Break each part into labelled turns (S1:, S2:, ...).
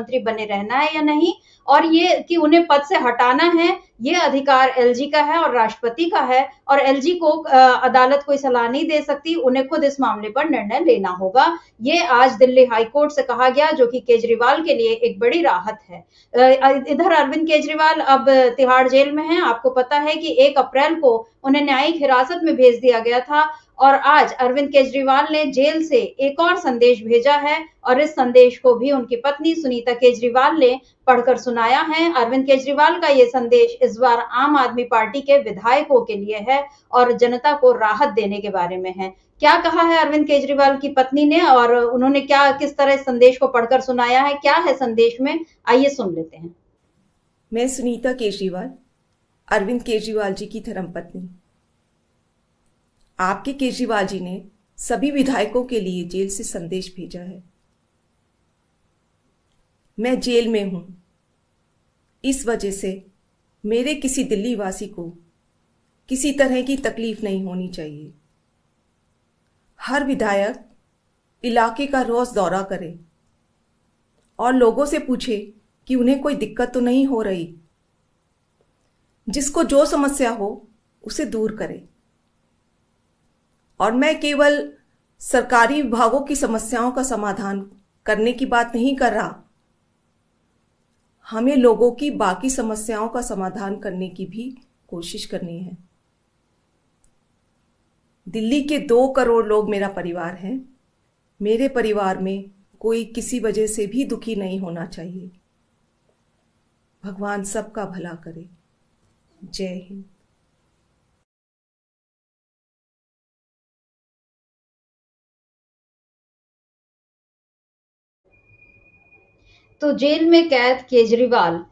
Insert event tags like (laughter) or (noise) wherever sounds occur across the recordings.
S1: मंत्री बने रहना है या नहीं? और ये कि उन्हें पद से हटाना है ये अधिकार एलजी का है और राष्ट्रपति का है और एलजी को अदालत कोई सलाह नहीं दे सकती, उन्हें खुद इस मामले पर निर्णय लेना होगा। ये आज दिल्ली हाईकोर्ट से कहा गया, जो कि केजरीवाल के लिए एक बड़ी राहत है। इधर अरविंद केजरीवाल अब तिहाड़ जेल में हैं। आपको पता है कि एक अप्रैल को उन्हें न्यायिक हिरासत में भेज दिया गया था और आज अरविंद केजरीवाल ने जेल से एक और संदेश भेजा है और इस संदेश को भी उनकी पत्नी सुनीता केजरीवाल ने पढ़कर सुनाया है। अरविंद केजरीवाल का ये संदेश इस बार आम आदमी पार्टी के विधायकों के लिए है और जनता को राहत देने के बारे में है। क्या कहा है अरविंद केजरीवाल की पत्नी ने और उन्होंने क्या, किस तरह इस संदेश को पढ़कर सुनाया है? क्या है संदेश में? आइए सुन लेते हैं।
S2: मैं सुनीता केजरीवाल, अरविंद केजरीवाल जी की धर्मपत्नी। आपके केजरीवाल जी ने सभी विधायकों के लिए जेल से संदेश भेजा है। मैं जेल में हूँ। इस वजह से मेरे किसी दिल्ली वासी को किसी तरह की तकलीफ़ नहीं होनी चाहिए। हर विधायक इलाके का रोज दौरा करे और लोगों से पूछे कि उन्हें कोई दिक्कत तो नहीं हो रही। जिसको जो समस्या हो, उसे दूर करे। और मैं केवल सरकारी विभागों की समस्याओं का समाधान करने की बात नहीं कर रहा हमें लोगों की बाकी समस्याओं का समाधान करने की भी कोशिश करनी है। दिल्ली के दो करोड़ लोग मेरा परिवार हैं। मेरे परिवार में कोई किसी वजह से भी दुखी नहीं होना चाहिए। भगवान सबका भला करे। जय हिंद।
S1: तो जेल में कैद केजरीवाल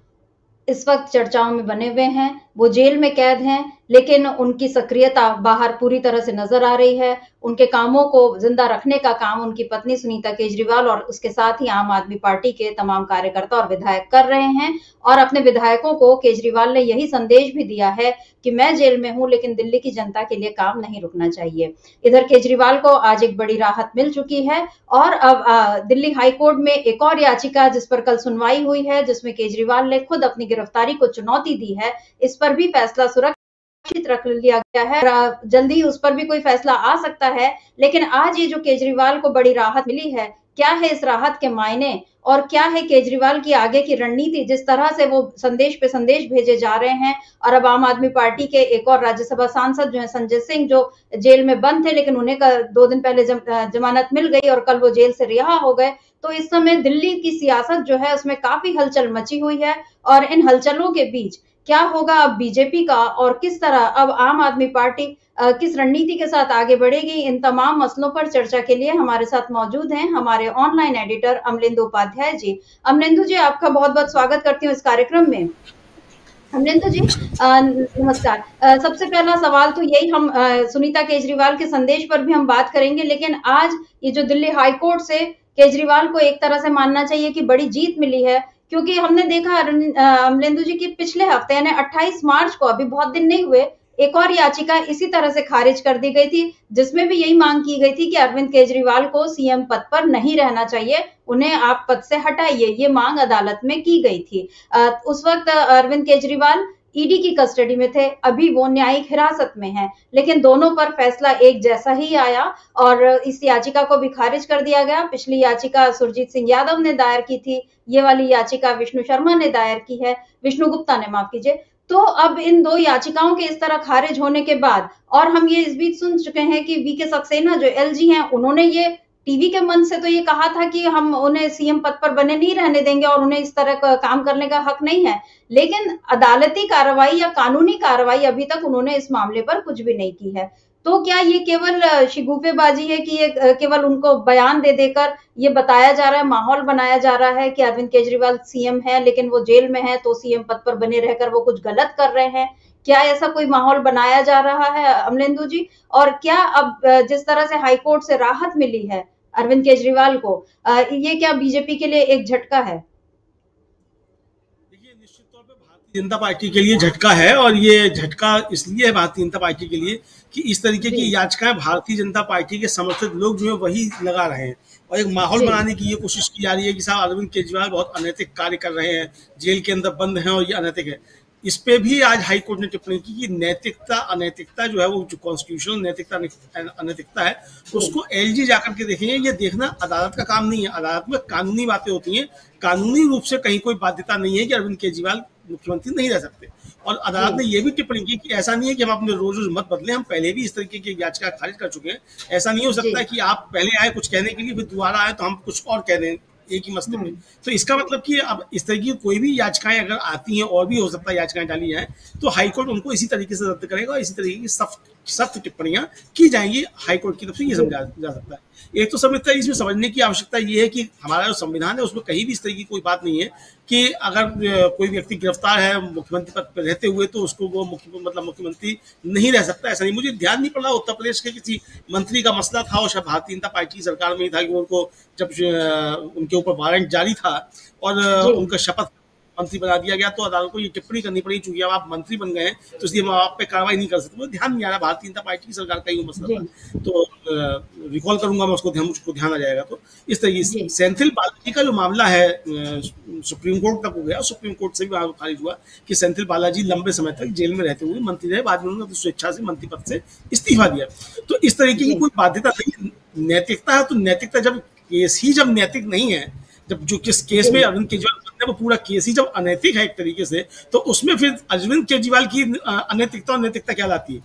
S1: इस वक्त चर्चाओं में बने हुए हैं। वो जेल में कैद हैं, लेकिन उनकी सक्रियता बाहर पूरी तरह से नज़र आ रही है। उनके कामों को ज़िंदा रखने का काम उनकी पत्नी सुनीता केजरीवाल और उसके साथ ही आम आदमी पार्टी के तमाम कार्यकर्ता और विधायक कर रहे हैं। और अपने विधायकों को केजरीवाल ने यही संदेश भी दिया है कि मैं जेल में हूँ, लेकिन दिल्ली की जनता के लिए काम नहीं रुकना चाहिए। इधर केजरीवाल को आज एक बड़ी राहत मिल चुकी है और अब दिल्ली हाईकोर्ट में एक और याचिका जिस पर कल सुनवाई हुई है, जिसमें केजरीवाल ने खुद अपनी गिरफ्तारी को चुनौती दी है, इस पर भी फैसला सुरक्षित रख लिया गया है। जल्दी उस पर भी कोई फैसला आ सकता है लेकिन आज ये जो केजरीवाल को बड़ी राहत मिली है क्या है इस राहत के मायने? और क्या है केजरीवाल की आगे की रणनीति जिस तरह से वो संदेश पे संदेश भेजे जा रहे हैं? और अब आम आदमी पार्टी के एक और राज्यसभा सांसद जो है संजय सिंह जो जेल में बंद थे लेकिन उन्हें दो दिन पहले जम, जमानत मिल गई और कल वो जेल से रिहा हो गए। तो इस समय दिल्ली की सियासत जो है उसमें काफ़ी हलचल मची हुई है और इन हलचलों के बीच क्या होगा अब बीजेपी का और किस तरह? अब आम आदमी पार्टी किस रणनीति के साथ आगे बढ़ेगी? इन तमाम मसलों पर चर्चा के लिए हमारे साथ मौजूद हैं हमारे ऑनलाइन एडिटर अमलेंदु उपाध्याय जी। अमलेंदु जी आपका बहुत बहुत स्वागत करती हूँ इस कार्यक्रम में। अमलेंदु जी नमस्कार। सबसे पहला सवाल तो यही हम आ, सुनीता केजरीवाल के संदेश पर भी हम बात करेंगे लेकिन आज ये जो दिल्ली हाईकोर्ट से केजरीवाल को एक तरह से मानना चाहिए कि बड़ी जीत मिली है। क्योंकि हमने देखा अमलेंदु जी की पिछले हफ़्ते, यानी 28 मार्च को, अभी बहुत दिन नहीं हुए, एक और याचिका इसी तरह से खारिज कर दी गई थी, जिसमें भी यही मांग की गई थी कि अरविंद केजरीवाल को सीएम पद पर नहीं रहना चाहिए, उन्हें आप पद से हटाइए, ये मांग अदालत में की गई थी। उस वक्त अरविंद केजरीवाल ईडी की कस्टडी में थे, अभी वो न्यायिक हिरासत में हैं। लेकिन दोनों पर फैसला एक जैसा ही आया और इस याचिका को भी खारिज कर दिया गया। पिछली याचिका सुरजीत सिंह यादव ने दायर की थी, ये वाली याचिका विष्णु शर्मा ने दायर की है। विष्णु गुप्ता ने माफ़ कीजिए। तो अब इन दो याचिकाओं के इस तरह खारिज होने के बाद, और हम ये इस बीच सुन चुके हैं कि वी के सक्सेना जो एल हैं, उन्होंने ये टीवी के मन से तो ये कहा था कि हम उन्हें सीएम पद पर बने नहीं रहने देंगे और उन्हें इस तरह का काम करने का हक नहीं है। लेकिन अदालती कार्रवाई या कानूनी कार्रवाई अभी तक उन्होंने इस मामले पर कुछ भी नहीं की है। तो क्या ये केवल शिगुफेबाजी है कि ये केवल उनको बयान दे देकर ये बताया जा रहा है, माहौल बनाया जा रहा है कि अरविंद केजरीवाल सीएम है, लेकिन वो जेल में है तो सीएम पद पर बने रहकर वो कुछ गलत कर रहे हैं? क्या ऐसा कोई माहौल बनाया जा रहा है अमलेंदु जी? और क्या अब जिस तरह से हाईकोर्ट से राहत मिली है अरविंद केजरीवाल को ये क्या बीजेपी के लिए एक झटका है?
S3: भारतीय जनता पार्टी के लिए झटका है और ये झटका इसलिए है भारतीय जनता पार्टी के लिए कि इस तरीके की याचिकाएँ भारतीय जनता पार्टी के समर्थित लोग जो है वही लगा रहे हैं और एक माहौल बनाने की ये कोशिश की जा रही है कि साहब अरविंद केजरीवाल बहुत अनैतिक कार्य कर रहे हैं जेल के अंदर बंद हैं और ये अनैतिक है। इस पे भी आज हाई कोर्ट ने टिप्पणी की कि नैतिकता अनैतिकता जो है वो जो कॉन्स्टिट्यूशनल नैतिकता अनैतिकता है उसको एलजी जाकर के देखेंगे। ये देखना अदालत का काम नहीं है। अदालत में कानूनी बातें होती हैं। कानूनी रूप से कहीं कोई बाध्यता नहीं है कि अरविंद केजरीवाल मुख्यमंत्री नहीं रह सकते। और अदालत ने यह भी टिप्पणी की कि ऐसा नहीं है कि हम अपने रोज रोज मत बदले हम पहले भी इस तरीके की याचिका खारिज कर चुके हैं। ऐसा नहीं हो सकता कि आप पहले आए कुछ कहने के लिए फिर दोबारा आए तो हम कुछ और कह दें एक ही मसले में। हम्म। तो इसका मतलब कि अब इस तरह की कोई भी याचिकाएँ अगर आती हैं और भी हो सकता है याचिकाएँ डाली जाए तो हाईकोर्ट उनको इसी तरीके से रद्द करेगा और इसी तरीके की सख्त सख्त टिप्पणियाँ की जाएँगी हाईकोर्ट की तरफ़ से ये समझा जा सकता है। एक तो समझता है इसमें समझने की आवश्यकता ये है कि हमारा जो संविधान है उसमें कहीं भी इस तरह की कोई बात नहीं है। कि अगर कोई व्यक्ति गिरफ़्तार है मुख्यमंत्री पद पर रहते हुए तो उसको वो मुख्य मतलब मुख्यमंत्री नहीं रह सकता ऐसा नहीं। मुझे ध्यान नहीं पड़ रहा उत्तर प्रदेश के किसी मंत्री का मसला था और शायद भारतीय जनता पार्टी की सरकार में ही था कि उनको जब उनके ऊपर वारंट जारी था और उनका शपथ मंत्री बना दिया गया तो अदालत को ये टिप्पणी करनी पड़ी चूँकि अब आप मंत्री बन गए हैं तो इसलिए हम आप पे कार्रवाई नहीं कर सकते। मुझे ध्यान नहीं आ रहा भारतीय जनता पार्टी की सरकार का ही मसला था। तो रिकॉल करूँगा मैं उसको ध्यान उसको ध्यान आ जाएगा तो। इस तरीके से सेंथिल बालाजी का जो मामला है सुप्रीम कोर्ट तक हो गया सुप्रीम कोर्ट से भी खारिज हुआ कि सेंथिल बालाजी लंबे समय तक जेल में रहते हुए मंत्री रहे बाद में उन्होंने स्वेच्छा से मंत्री पद से इस्तीफा दिया। तो इस तरीके की कोई बाध्यता नहीं नैतिकता है तो नैतिकता जब केस ही जब नैतिक नहीं है जब जो किस केस में अरविंद केजरीवाल वो पूरा केस ही जब अनैतिक है एक तरीके से तो उसमें फिर अरविंद केजरीवाल की अनैतिकता और नैतिकता क्या लाती है?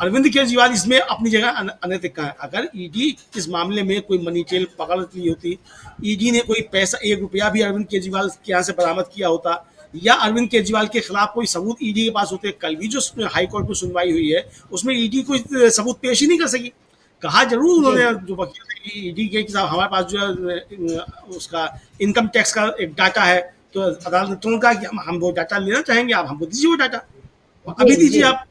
S3: अरविंद केजरीवाल इसमें अपनी जगह अनैतिक का है। अगर ईडी इस मामले में कोई मनी टेल पकड़ ली होती ईडी ने कोई पैसा एक रुपया भी अरविंद केजरीवाल के यहाँ से बरामद किया होता या अरविंद केजरीवाल के खिलाफ कोई सबूत ईडी के पास होते कल भी जो हाईकोर्ट में सुनवाई हुई है उसमें ईडी कोई सबूत पेश ही नहीं कर सकी। कहा ज़रूर उन्होंने जो। वकील ईडी के साहब हमारे पास जो है उसका इनकम टैक्स का एक डाटा है तो अदालत ने तुरंत कहा कि हम हम वो डाटा लेना चाहेंगे आप हमको दीजिए वो डाटा अभी दीजिए आप।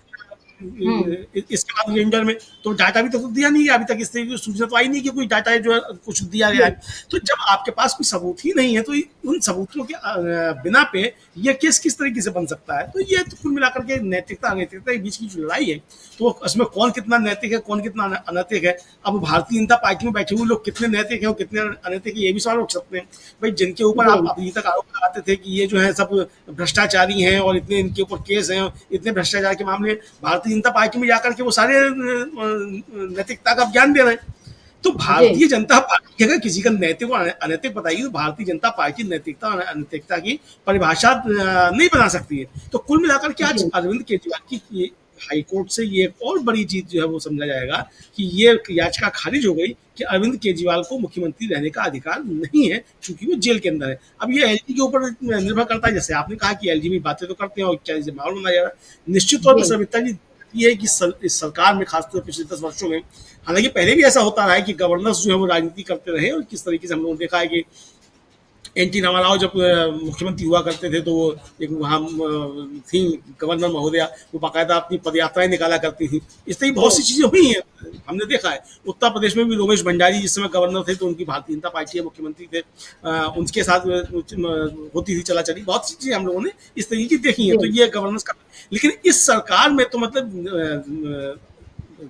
S3: इसके बाद रेंडर में तो डाटा भी तो दिया नहीं है अभी तक इस तरीके की सूचना तो आई नहीं कि कोई डाटा है जो है कुछ दिया गया है। तो जब आपके पास कोई सबूत ही नहीं है तो उन सबूतों के बिना पे ये केस किस तरीके से बन सकता है? तो ये तो कुल मिलाकर के नैतिकता अनैतिकता के बीच की जो लड़ाई है तो उसमें कौन कितना नैतिक है कौन कितना अनैतिक है? अब भारतीय जनता पार्टी में बैठे हुए लोग कितने नैतिक है और कितने अनैतिक है ये भी सवाल उठ सकते हैं। भाई जिनके ऊपर आप अभी तक आरोप लगाते थे कि ये जो है सब भ्रष्टाचारी हैं और इतने इनके ऊपर केस हैं इतने भ्रष्टाचार के मामले भारतीय भारतीय जनता पार्टी में जाकर के वो सारे नैतिकता का ज्ञान दे रहे हैं। तो भारतीय जनता पार्टी अगर किसी का नैतिक और अनैतिक बताइए तो भारतीय जनता पार्टी नैतिकता और अनैतिकता की परिभाषा नहीं बना सकती है। तो कुल मिलाकर के आज अरविंद केजरीवाल की हाईकोर्ट से ये एक और बड़ी चीज़ जो है वो समझा जाएगा कि ये याचिका खारिज हो गई कि अरविंद केजरीवाल को मुख्यमंत्री रहने का अधिकार नहीं है क्योंकि वो जेल के अंदर है। अब ये एलजी के ऊपर निर्भर करता है। जैसे आपने कहा कि एलजी में बातें तो करते हैं और क्या माहौल बनाया जा रहा है निश्चित तौर पर सविता जी ये है कि सर, इस सरकार में खासतौर पिछले दस वर्षों में हालाँकि पहले भी ऐसा होता रहा है कि गवर्नर्स जो है वो राजनीति करते रहे और किस तरीके से हम लोगों ने देखा है कि एन टी रामाराव जब मुख्यमंत्री हुआ करते थे तो वो एक वहाँ थी गवर्नर महोदया, वो बाकायदा अपनी पदयात्राएँ निकाला करती थी। इस तरह बहुत सी चीज़ें हुई हैं, हमने देखा है। उत्तर प्रदेश में भी रोमेश भंडारी जिस समय गवर्नर थे तो उनकी भारतीय जनता पार्टी के मुख्यमंत्री थे। उनके साथ होती थी चला चली बहुत सी चीज़ें हम लोगों ने इस तरीके की देखी है तो ये गवर्नेंस का, लेकिन इस सरकार में तो मतलब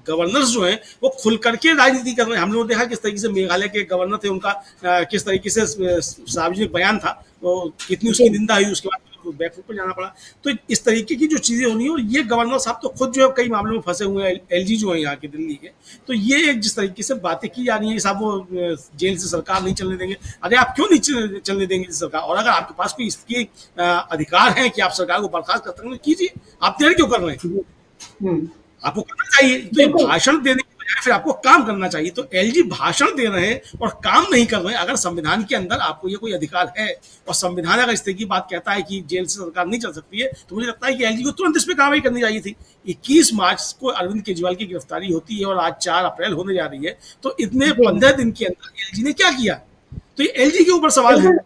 S3: गवर्नर्स जो हैं, वो खुल करके राजनीति कर रहे हैं। हम लोगों ने देखा किस तरीके से मेघालय के गवर्नर थे, उनका किस तरीके से सार्वजनिक बयान था तो कितनी उसकी निंदा हुई, उसके बाद बैकफुट पर जाना पड़ा। तो इस तरीके की जो चीज़ें होनी है, और ये गवर्नर साहब तो खुद जो है, कई मामलों में फंसे हुए हैं एलजी जो है यहाँ के दिल्ली के। तो ये एक जिस तरीके से बातें की जा रही है साहब वो जेल से सरकार नहीं चलने देंगे। अरे आप क्यों नहीं चलने देंगे सरकार? और अगर आपके पास कोई इसके अधिकार है कि आप सरकार को बर्खास्त कर सकते हैं कीजिए। आप देर क्यों कर रहे हैं? हम्म। आपको करना चाहिए। तो भाषण देने के बजाय फिर आपको काम करना चाहिए। तो एलजी भाषण दे रहे हैं और काम नहीं कर रहे हैं। अगर संविधान के अंदर आपको ये कोई अधिकार है और संविधान अगर इस तरह की बात कहता है कि जेल से सरकार नहीं चल सकती है तो मुझे लगता है कि एलजी को तुरंत इस पर कार्रवाई करनी चाहिए थी। इक्कीस मार्च को अरविंद केजरीवाल की गिरफ्तारी होती है और आज चार अप्रैल होने जा रही है। तो इतने पंद्रह दिन के अंदर एलजी ने क्या किया? तो ये एलजी के ऊपर सवाल है।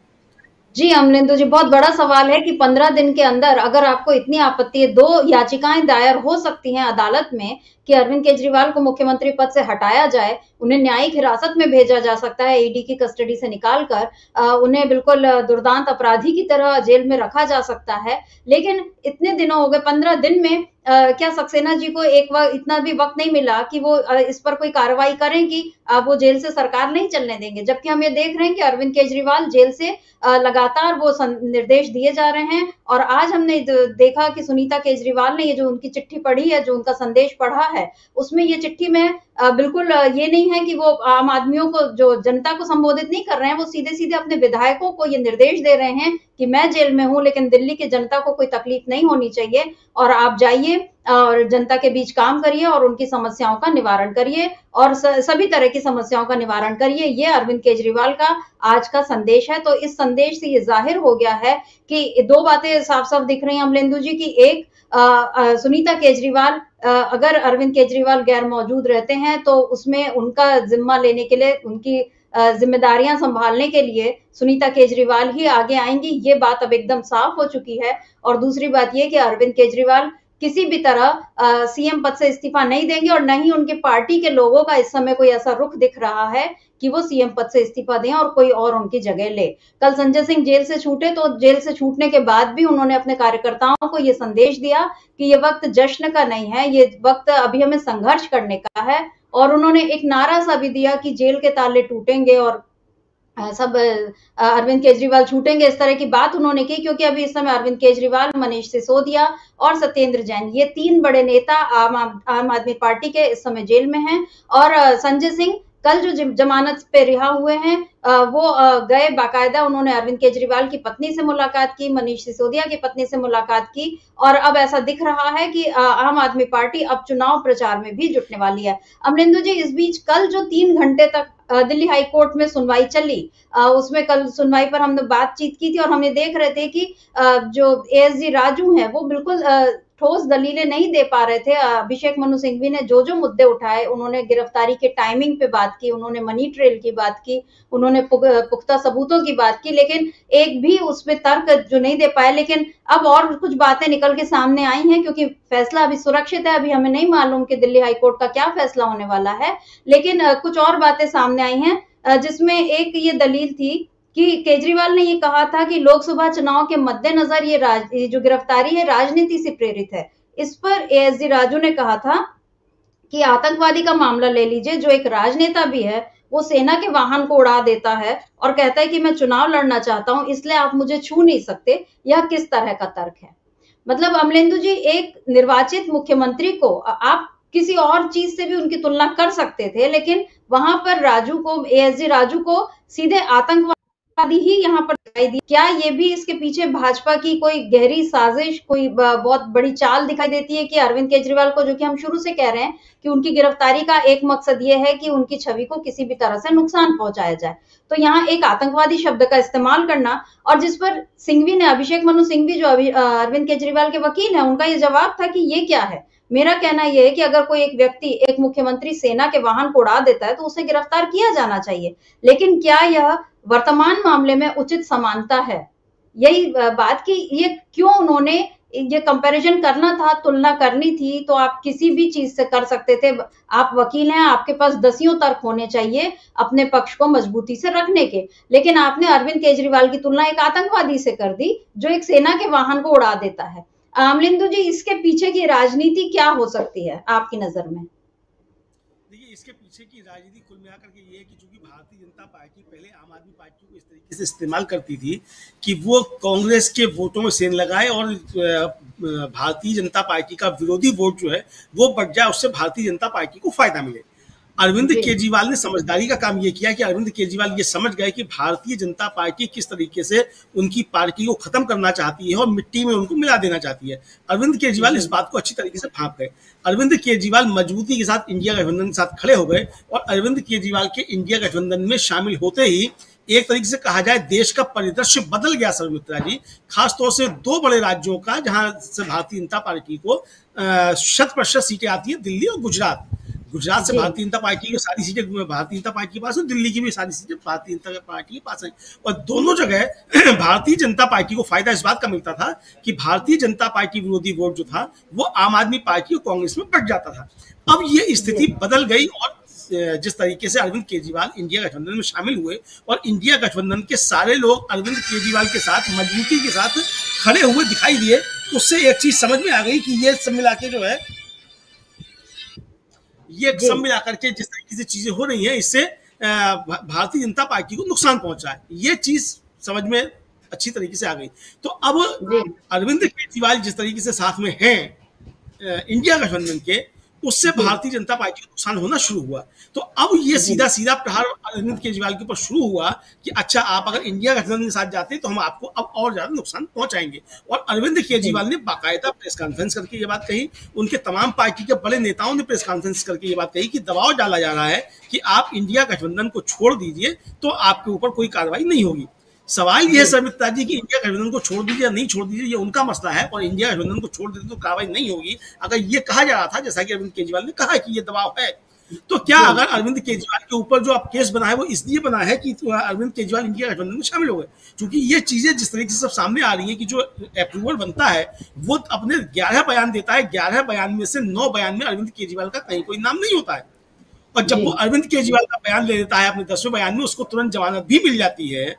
S1: जी अमलिंदु जी, बहुत बड़ा सवाल है कि पंद्रह दिन के अंदर अगर आपको इतनी आपत्ति है, दो याचिकाएँ दायर हो सकती हैं अदालत में कि अरविंद केजरीवाल को मुख्यमंत्री पद से हटाया जाए, उन्हें न्यायिक हिरासत में भेजा जा सकता है ईडी की कस्टडी से निकालकर उन्हें बिल्कुल दुर्दांत अपराधी की तरह जेल में रखा जा सकता है। लेकिन इतने दिनों हो गए, पंद्रह दिन में क्या सक्सेना जी को एक वक्त इतना भी वक्त नहीं मिला कि वो इस पर कोई कार्रवाई करें कि वो जेल से सरकार नहीं चलने देंगे। जबकि हम ये देख रहे हैं कि अरविंद केजरीवाल जेल से लगातार वो निर्देश दिए जा रहे हैं और आज हमने देखा कि सुनीता केजरीवाल ने ये जो उनकी चिट्ठी पढ़ी है, जो उनका संदेश पढ़ा है, उसमें ये चिट्ठी में बिल्कुल ये नहीं है कि वो आम आदमियों को, जो जनता को संबोधित नहीं कर रहे हैं, वो सीधे सीधे अपने विधायकों को ये निर्देश दे रहे हैं कि मैं जेल में हूँ, लेकिन दिल्ली की जनता को कोई तकलीफ़ नहीं होनी चाहिए और आप जाइए और जनता के बीच काम करिए और उनकी समस्याओं का निवारण करिए और सभी तरह की समस्याओं का निवारण करिए। ये अरविंद केजरीवाल का आज का संदेश है। तो इस संदेश से ये ज़ाहिर हो गया है कि दो बातें साफ़ साफ़ दिख रही हैं अमलेंदु जी की। एक आ, आ, सुनीता केजरीवाल अगर अरविंद केजरीवाल गैर मौजूद रहते हैं तो उसमें उनका जिम्मा लेने के लिए उनकी जिम्मेदारियाँ संभालने के लिए सुनीता केजरीवाल ही आगे आएँगी। ये बात अब एकदम साफ़ हो चुकी है। और दूसरी बात ये कि अरविंद केजरीवाल किसी भी तरह सीएम पद से इस्तीफा नहीं देंगे और न ही उनके पार्टी के लोगों का इस समय कोई ऐसा रुख दिख रहा है कि वो सीएम पद से इस्तीफा दें और कोई और उनकी जगह ले। कल संजय सिंह जेल से छूटे तो जेल से छूटने के बाद भी उन्होंने अपने कार्यकर्ताओं को ये संदेश दिया कि ये वक्त जश्न का नहीं है, ये वक्त अभी हमें संघर्ष करने का है और उन्होंने एक नारा सा भी दिया कि जेल के ताले टूटेंगे और सब अरविंद केजरीवाल छूटेंगे इस तरह की बात उन्होंने की, क्योंकि अभी इस समय अरविंद केजरीवाल, मनीष सिसोदिया और सत्येंद्र जैन, ये तीन बड़े नेता आम आम आदमी पार्टी के इस समय जेल में हैं। और संजय सिंह कल जो जमानत पे रिहा हुए हैं वो गए बाकायदा उन्होंने अरविंद केजरीवाल की पत्नी से मुलाकात की, मनीष सिसोदिया की पत्नी से मुलाकात की और अब ऐसा दिख रहा है कि आम आदमी पार्टी अब चुनाव प्रचार में भी जुटने वाली है। अमरिंदु जी, इस बीच कल जो तीन घंटे तक दिल्ली हाई कोर्ट में सुनवाई चली उसमें कल सुनवाई पर हमने बातचीत की थी और हमने देख रहे थे कि जो एस जी राजू हैं वो बिल्कुल ठोस दलीलें नहीं दे पा रहे थे। अभिषेक मनु सिंघवी ने जो जो मुद्दे उठाए, उन्होंने गिरफ्तारी के टाइमिंग पे बात की, उन्होंने मनी ट्रेल की बात की, उन्होंने पुख्ता सबूतों की बात की, लेकिन एक भी उसमें तर्क जो नहीं दे पाए। लेकिन अब और कुछ बातें निकल के सामने आई हैं, क्योंकि फैसला अभी सुरक्षित है। अभी हमें नहीं मालूम कि दिल्ली हाईकोर्ट का क्या फैसला होने वाला है। लेकिन कुछ और बातें सामने आई हैं जिसमें एक ये दलील थी कि केजरीवाल ने ये कहा था कि लोकसभा चुनाव के मद्देनजर ये, ये जो गिरफ्तारी है राजनीति से प्रेरित है। इस पर एएसडी राजू ने कहा था कि आतंकवादी का मामला ले लीजिए जो एक राजनेता भी है वो सेना के वाहन को उड़ा देता है और कहता है कि मैं चुनाव लड़ना चाहता हूँ इसलिए आप मुझे छू नहीं सकते यह किस तरह का तर्क है? मतलब अमलेंदु जी एक निर्वाचित मुख्यमंत्री को आप किसी और चीज़ से भी उनकी तुलना कर सकते थे लेकिन वहाँ पर राजू को एएसजी राजू को सीधे आतंकवाद आदि ही यहाँ पर दिखाई दी। क्या ये भी इसके पीछे भाजपा की कोई गहरी साजिश, कोई बहुत बड़ी चाल दिखाई देती है कि अरविंद केजरीवाल को, जो कि हम शुरू से कह रहे हैं कि उनकी गिरफ्तारी का एक मकसद ये है कि उनकी छवि को किसी भी तरह से नुकसान पहुँचाया जाए। तो यहाँ एक आतंकवादी शब्द का इस्तेमाल करना और जिस पर सिंघवी ने, अभिषेक मनु सिंघवी, जो अरविंद केजरीवाल के वकील है, उनका ये जवाब था कि ये क्या है? मेरा कहना यह है कि अगर कोई एक व्यक्ति एक मुख्यमंत्री सेना के वाहन को उड़ा देता है तो उसे गिरफ़्तार किया जाना चाहिए। लेकिन क्या यह वर्तमान मामले में उचित समानता है। यही बात की ये क्यों उन्होंने ये कंपैरिजन करना था, तुलना करनी थी तो आप किसी भी चीज़ से कर सकते थे। आप वकील हैं, आपके पास दसियों तर्क होने चाहिए अपने पक्ष को मजबूती से रखने के। लेकिन आपने अरविंद केजरीवाल की तुलना एक आतंकवादी से कर दी, जो एक सेना के वाहन को उड़ा देता है। आमलिंदु जी, इसके पीछे की राजनीति क्या हो सकती है आपकी नज़र में?
S3: देखिए, इसके पीछे की राजनीति कुल मिलाकर के ये है कि भारतीय जनता पार्टी पहले आम आदमी पार्टी को इस तरीके से इस्तेमाल करती थी कि वो कांग्रेस के वोटों में सेन लगाए और भारतीय जनता पार्टी का विरोधी वोट जो है, वो बढ़ जाए, उससे भारतीय जनता पार्टी को फ़ायदा मिले। अरविंद केजरीवाल ने समझदारी का काम यह किया कि अरविंद केजरीवाल ये समझ गए कि भारतीय जनता पार्टी किस तरीके से उनकी पार्टी को खत्म करना चाहती है और मिट्टी में उनको मिला देना चाहती है। अरविंद केजरीवाल इस बात को अच्छी तरीके से भाप गए। अरविंद केजरीवाल मजबूती के साथ इंडिया गठबंधन के साथ खड़े हो गए और अरविंद केजरीवाल के इंडिया गठबंधन में शामिल होते ही एक तरीके से कहा जाए देश का परिदृश्य बदल गया सर मित्रा जी। खासतौर से दो बड़े राज्यों का जहाँ से भारतीय जनता पार्टी को शत प्रतिशत सीटें आती है दिल्ली और गुजरात। गुजरात से भारतीय जनता पार्टी की सारी सीटें भारतीय जनता पार्टी के पास है दिल्ली की भी सारी सीटें भारतीय जनता पार्टी के पास है। और दोनों जगह (clears throat) भारतीय जनता पार्टी को फ़ायदा इस बात का मिलता था कि भारतीय जनता पार्टी विरोधी वोट जो था वो आम आदमी पार्टी और कांग्रेस में बढ़ जाता था। अब ये स्थिति बदल गई और जिस तरीके से अरविंद केजरीवाल इंडिया गठबंधन में शामिल हुए और इंडिया गठबंधन के सारे लोग अरविंद केजरीवाल के साथ मजबूती के साथ खड़े हुए दिखाई दिए उससे एक चीज़ समझ में आ गई कि ये सब मिला के जो है ये सब मिला करके जिस तरीके से चीज़ें हो रही हैं इससे भारतीय जनता पार्टी को नुकसान पहुँचा है। ये चीज़ समझ में अच्छी तरीके से आ गई। तो अब अरविंद केजरीवाल जिस तरीके से साथ में हैं इंडिया गठबंधन के उससे भारतीय जनता पार्टी को नुकसान होना शुरू हुआ। तो अब ये सीधा सीधा प्रहार अरविंद केजरीवाल के ऊपर शुरू हुआ कि अच्छा आप अगर इंडिया गठबंधन के साथ जाते तो हम आपको अब और ज़्यादा नुकसान पहुंचाएँगे। और अरविंद केजरीवाल ने बाकायदा प्रेस कॉन्फ्रेंस करके ये बात कही उनके तमाम पार्टी के बड़े नेताओं ने प्रेस कॉन्फ्रेंस करके ये बात कही कि दबाव डाला जा रहा है कि आप इंडिया गठबंधन को छोड़ दीजिए तो आपके ऊपर कोई कार्रवाई नहीं होगी। सवाल यह है समिता जी कि इंडिया गठबंधन को छोड़ दीजिए या नहीं छोड़ दीजिए ये उनका मसला है और इंडिया गठबंधन को छोड़ देते तो कार्रवाई नहीं होगी। अगर ये कहा जा रहा था जैसा कि अरविंद केजरीवाल ने कहा कि ये दबाव है तो क्या अगर अरविंद केजरीवाल के ऊपर जो अब केस बना है वो इसलिए बना है कि अरविंद केजरीवाल इंडिया गठबंधन में शामिल हो गए? क्योंकि ये चीज़ें जिस तरीके से सब सामने आ रही है कि जो अप्रूवल बनता है वो अपने ग्यारह बयान देता है। ग्यारह बयान में से नौ बयान में अरविंद केजरीवाल का कहीं कोई नाम नहीं होता है। और जब वो अरविंद केजरीवाल का बयान ले लेता है अपने दसवें बयान में उसको तुरंत जमानत भी मिल जाती है।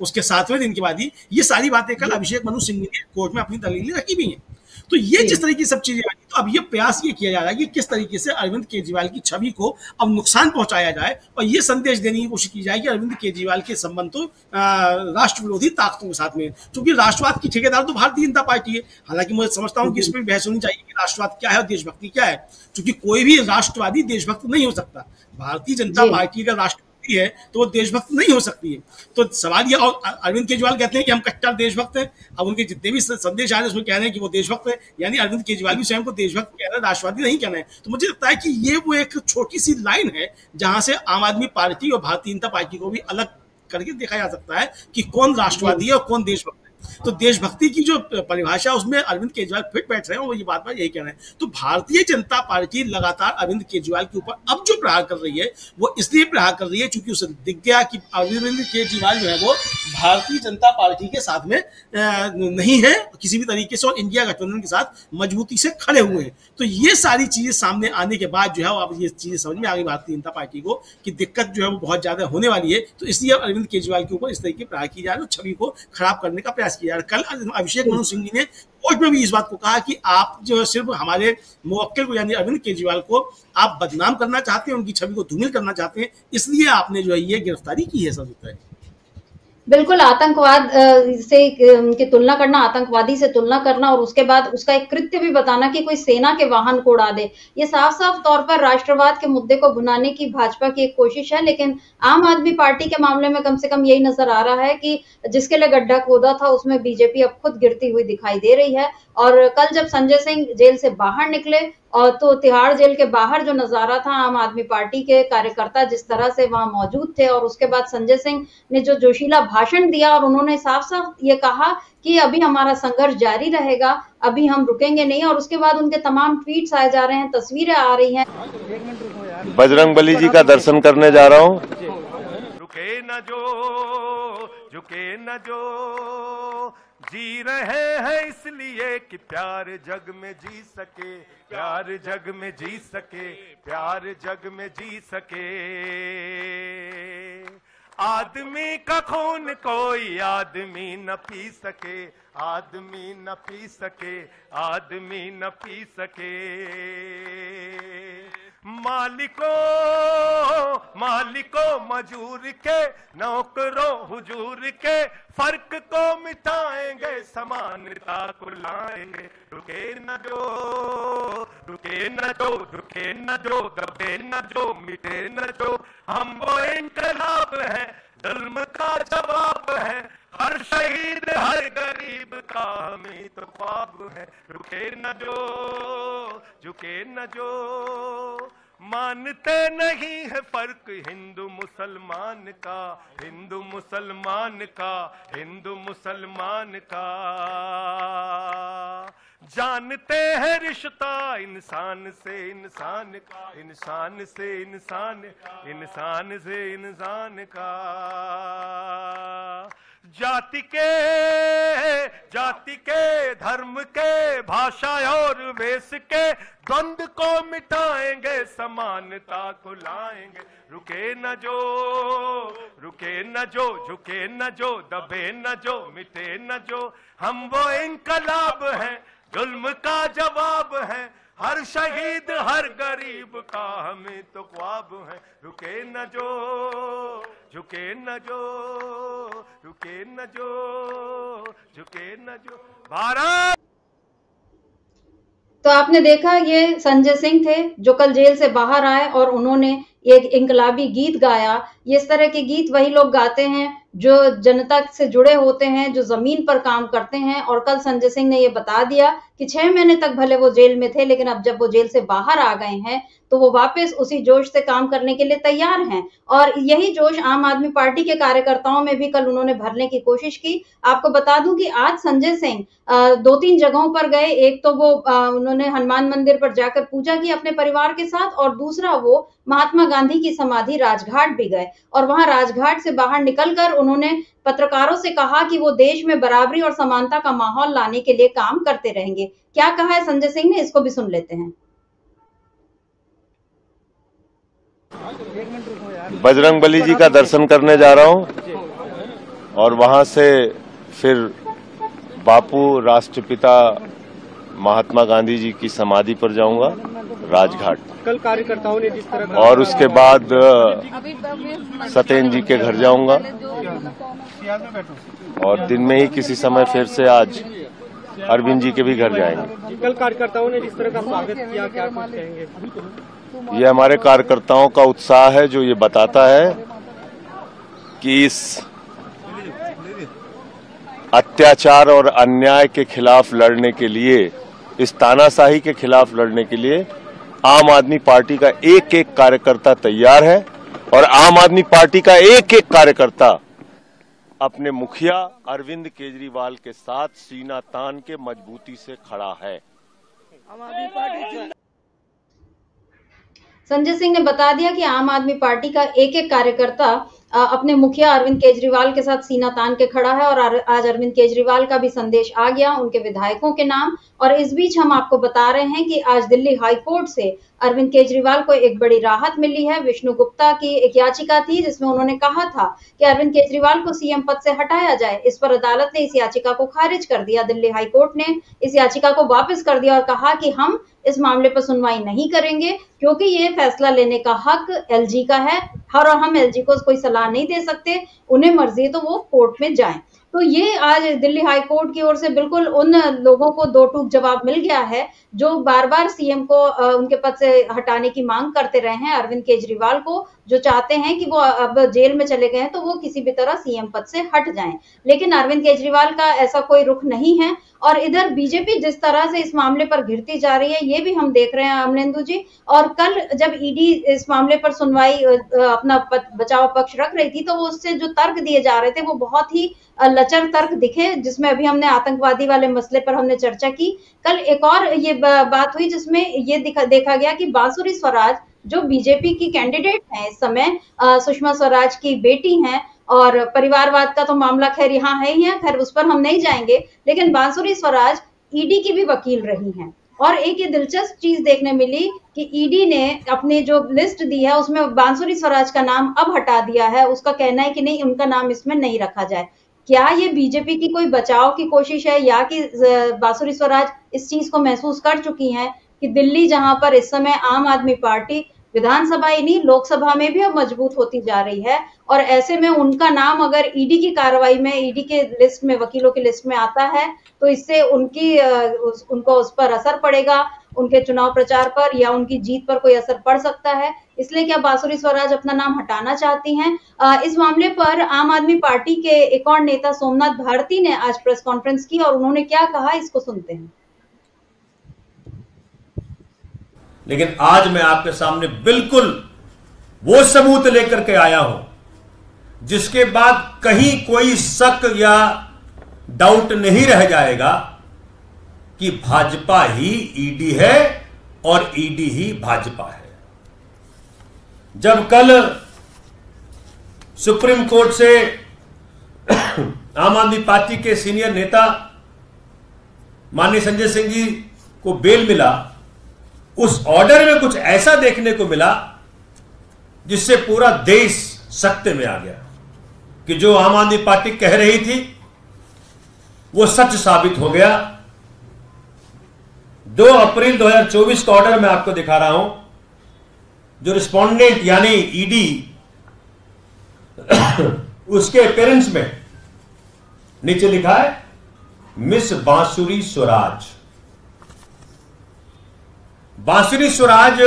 S3: उसके सातवें दिन के बाद ही। ये सारी बातें कल अभिषेक मनु सिंह ने कोर्ट में अपनी दलीलें रखी भी हैं। तो ये जिस तरीके की सब चीज़ें आई तो अब ये प्रयास ये किया जा रहा है कि किस तरीके से अरविंद केजरीवाल की छवि को अब नुकसान पहुँचाया जाए और ये संदेश देने की कोशिश की जाए कि अरविंद केजरीवाल के संबंध तो राष्ट्र विरोधी ताकतों के साथ में क्योंकि राष्ट्रवाद की ठेकेदार तो भारतीय जनता पार्टी है। हालाँकि मुझे समझता हूँ कि इस पर बहस होनी चाहिए कि राष्ट्रवाद क्या है और देशभक्ति क्या है। क्योंकि कोई भी राष्ट्रवादी देशभक्त नहीं हो सकता। भारतीय जनता पार्टी का राष्ट्र सकती है तो वो देशभक्त नहीं हो सकती है। तो सवाल ये अरविंद केजरीवाल कहते हैं कि हम कट्टर देशभक्त हैं। अब उनके जितने भी संदेश आ रहे हैं, उसमें कह रहे हैं कि वो देशभक्त है। यानी अरविंद केजरीवाल भी स्वयं को देशभक्त कह रहे हैं, राष्ट्रवादी नहीं कहना है। तो मुझे लगता है कि ये वो एक छोटी सी लाइन है, जहाँ से आम आदमी पार्टी और भारतीय जनता पार्टी को भी अलग करके देखा जा सकता है कि कौन राष्ट्रवादी है और कौन देशभक्त तो देशभक्ति की जो परिभाषा, उसमें अरविंद केजरीवाल फिट बैठ रहे हैं वो ये बात बात यही कह रहे हैं। तो भारतीय जनता पार्टी लगातार अरविंद केजरीवाल के ऊपर अब जो प्रहार कर रही है, वो इसलिए प्रहार कर रही है क्योंकि उसे दिख गया कि अरविंद केजरीवाल जो है वो भारतीय जनता पार्टी के साथ में नहीं है, किसी भी तरीके से और इंडिया गठबंधन के साथ मजबूती से खड़े हुए हैं। तो ये सारी चीज़ें सामने आने के बाद जो है अब ये चीज़ें समझ में आ गई भारतीय जनता पार्टी को कि दिक्कत जो है वो बहुत ज़्यादा होने वाली है। तो इसलिए अरविंद केजरीवाल के ऊपर इस तरीके प्रहार की जा रही है छवि को खराब करने का प्रयास किया। कल अभिषेक मनु सिंह जी ने कोर्ट में भी इस बात को कहा कि आप जो है सिर्फ़ हमारे मुवक्किल को, यानी अरविंद केजरीवाल को आप बदनाम करना चाहते हैं, उनकी छवि को धूमिल करना चाहते हैं, इसलिए आपने जो है ये गिरफ्तारी की है सब
S1: बिल्कुल आतंकवाद से की तुलना करना, आतंकवादी से तुलना करना और उसके बाद उसका एक कृत्य भी बताना कि कोई सेना के वाहन को उड़ा दे। ये साफ़ साफ़ तौर पर राष्ट्रवाद के मुद्दे को भुनाने की भाजपा की एक कोशिश है, लेकिन आम आदमी पार्टी के मामले में कम से कम यही नज़र आ रहा है कि जिसके लिए गड्ढा खोदा था, उसमें बीजेपी अब खुद गिरती हुई दिखाई दे रही है। और कल जब संजय सिंह जेल से बाहर निकले और तो तिहाड़ जेल के बाहर जो नज़ारा था आम आदमी पार्टी के कार्यकर्ता जिस तरह से वहाँ मौजूद थे और उसके बाद संजय सिंह ने जो जोशीला भाषण दिया और उन्होंने साफ़ साफ़ ये कहा कि अभी हमारा संघर्ष जारी रहेगा अभी हम रुकेंगे नहीं और उसके बाद उनके तमाम ट्वीट आए जा रहे हैं तस्वीरें आ रही हैं।
S4: बजरंग बली जी का दर्शन करने जा रहा हूँ।
S5: रुके न जो झुके न जो जी रहे हैं इसलिए कि प्यार जग में जी सके, प्यार जग में जी सके, प्यार जग में जी सके। आदमी का खून कोई आदमी न पी सके, आदमी न पी सके, आदमी न पी सके। मालिको मालिको मजूर के, नौकरों, हुजूर के, फ़र्क को मिटाएँगे, समानता को लाएँगे। रुके न जो, रुके न जो, रुके न जो, दबे न जो, मिटे न जो। हम वो इनकलाब है, जुल्म का जवाब है। हर शहीद हर गरीब का हमें तो ख्वाब है। रुके न जो, झुके न जो। मानते नहीं है फ़र्क हिंदू मुसलमान का, हिंदू मुसलमान का, हिंदू मुसलमान का। जानते हैं रिश्ता इंसान से इंसान का, इंसान से इंसान इंसान से इंसान का। जाति के जाति के, धर्म के, भाषा और वेश के द्वंद को मिटाएँगे, समानता को लाएँगे। रुके न जो, रुके न जो, झुके न जो, दबे न जो, मिटे न जो। हम वो इनकलाब हैं, जुल्म का जवाब है। हर शहीद, हर गरीब का हमें तो ख्वाब है। रुके न जो झुके न जो, रुके न जो, झुके न जो। भारत!
S1: तो आपने देखा, ये संजय सिंह थे जो कल जेल से बाहर आए और उन्होंने एक इंकलाबी गीत गाया। इस तरह के गीत वही लोग गाते हैं जो जनता से जुड़े होते हैं, जो ज़मीन पर काम करते हैं और कल संजय सिंह ने ये बता दिया कि छह महीने तक भले वो जेल में थे, लेकिन अब जब वो जेल से बाहर आ गए हैं तो वो वापस उसी जोश से काम करने के लिए तैयार हैं। और यही जोश आम आदमी पार्टी के कार्यकर्ताओं में भी कल उन्होंने भरने की कोशिश की। आपको बता दूँ कि आज संजय सिंह दो तीन जगहों पर गए। एक तो वो उन्होंने हनुमान मंदिर पर जाकर पूजा की अपने परिवार के साथ, और दूसरा वो महात्मा गांधी की समाधि राजघाट भी गए। और वहाँ राजघाट से बाहर निकलकर उन्होंने पत्रकारों से कहा कि वो देश में बराबरी और समानता का माहौल लाने के लिए काम करते रहेंगे। क्या कहा है संजय सिंह ने? इसको भी सुन लेते हैं।
S4: बजरंग बली जी का दर्शन करने जा रहा हूँ और वहाँ से फिर बापू, राष्ट्रपिता महात्मा गांधी जी की समाधि पर जाऊँगा। राजघाट।
S6: कल कार्यकर्ताओं ने जिस तरह
S4: और उसके बाद सत्येन जी के घर जाऊँगा। और दिन में ही किसी समय फिर से आज अरविंद जी के भी घर जाएँगे।
S6: कल कार्यकर्ताओं ने जिस तरह का स्वागत किया क्या कुछ कहेंगे?
S4: ये हमारे कार्यकर्ताओं का उत्साह है जो ये बताता है कि इस अत्याचार और अन्याय के खिलाफ लड़ने के लिए इस तानाशाही के खिलाफ लड़ने के लिए आम आदमी पार्टी का एक एक कार्यकर्ता तैयार है और आम आदमी पार्टी का एक एक कार्यकर्ता अपने मुखिया अरविंद केजरीवाल के साथ सीना तान के मजबूती से खड़ा है।
S1: संजय सिंह ने बता दिया कि आम आदमी पार्टी का एक एक कार्यकर्ता अपने मुखिया अरविंद केजरीवाल के साथ सीना तान के खड़ा है और आज अरविंद केजरीवाल का भी संदेश आ गया, उनके विधायकों के नाम। और इस बीच हम आपको बता रहे हैं कि आज दिल्ली हाईकोर्ट से अरविंद केजरीवाल को एक बड़ी राहत मिली है। विष्णु गुप्ता की एक याचिका थी, जिसमें उन्होंने कहा था कि अरविंद केजरीवाल को सीएम पद से हटाया जाए। इस पर अदालत ने इस याचिका को खारिज कर दिया। दिल्ली हाईकोर्ट ने इस याचिका को वापस कर दिया और कहा कि हम इस मामले पर सुनवाई नहीं करेंगे, क्योंकि ये फैसला लेने का हक एलजी का है। और हम एलजी को कोई सलाह नहीं दे सकते, उन्हें मर्ज़ी है तो वो कोर्ट में जाएँ। तो ये आज दिल्ली हाई कोर्ट की ओर से बिल्कुल उन लोगों को दो टूक जवाब मिल गया है, जो बार बार सीएम को उनके पद से हटाने की मांग करते रहे हैं, अरविंद केजरीवाल को। जो चाहते हैं कि वो अब जेल में चले गए हैं तो वो किसी भी तरह सीएम पद से हट जाएँ। लेकिन अरविंद केजरीवाल का ऐसा कोई रुख नहीं है। और इधर बीजेपी जिस तरह से इस मामले पर घिरती जा रही है, ये भी हम देख रहे हैं अमलेंदु जी। और कल जब ईडी इस मामले पर सुनवाई अपना बचाव पक्ष रख रही थी तो वो उससे जो तर्क दिए जा रहे थे, वो बहुत ही लचर तर्क दिखे, जिसमें अभी हमने आतंकवादी वाले मसले पर हमने चर्चा की। कल एक और ये बात हुई, जिसमें ये देखा गया कि बांसुरी स्वराज जो बीजेपी की कैंडिडेट है इस समय सुषमा स्वराज की बेटी हैं और परिवारवाद का तो मामला खैर यहाँ है ही है, खैर उस पर हम नहीं जाएँगे, लेकिन बांसुरी स्वराज ईडी की भी वकील रही हैं। और एक ये दिलचस्प चीज़ देखने मिली कि ईडी ने अपनी जो लिस्ट दी है, उसमें बांसुरी स्वराज का नाम अब हटा दिया है, उसका कहना है कि नहीं, उनका नाम इसमें नहीं रखा जाए। क्या ये बीजेपी की कोई बचाव की कोशिश है, या कि बांसुरी स्वराज इस चीज़ को महसूस कर चुकी हैं कि दिल्ली जहाँ पर इस समय आम आदमी पार्टी विधानसभा ही नहीं लोकसभा में भी अब मज़बूत होती जा रही है। और ऐसे में उनका नाम अगर ईडी की कार्रवाई में ईडी के लिस्ट में वकीलों की लिस्ट में आता है तो इससे उनकी उस, उनको उस पर असर पड़ेगा उनके चुनाव प्रचार पर या उनकी जीत पर कोई असर पड़ सकता है। इसलिए क्या बासुरी स्वराज अपना नाम हटाना चाहती हैं? इस मामले पर आम आदमी पार्टी के एक और नेता सोमनाथ भारती ने आज प्रेस कॉन्फ्रेंस की और उन्होंने क्या कहा इसको सुनते हैं।
S7: लेकिन आज मैं आपके सामने बिल्कुल वो सबूत लेकर के आया हूँ, जिसके बाद कहीं कोई शक या डाउट नहीं रह जाएगा कि भाजपा ही ईडी है और ईडी ही भाजपा है। जब कल सुप्रीम कोर्ट से (coughs) आम आदमी पार्टी के सीनियर नेता माननीय संजय सिंह जी को बेल मिला उस ऑर्डर में कुछ ऐसा देखने को मिला जिससे पूरा देश सत्य में आ गया कि जो आम आदमी पार्टी कह रही थी, वो सच साबित हो गया। 2 अप्रैल 2024 का ऑर्डर मैं आपको दिखा रहा हूँ, जो रिस्पोंडेंट यानी ईडी (coughs) उसके अपेरेंस में नीचे लिखा है, मिस बांसुरी स्वराज। बांसुरी स्वराज,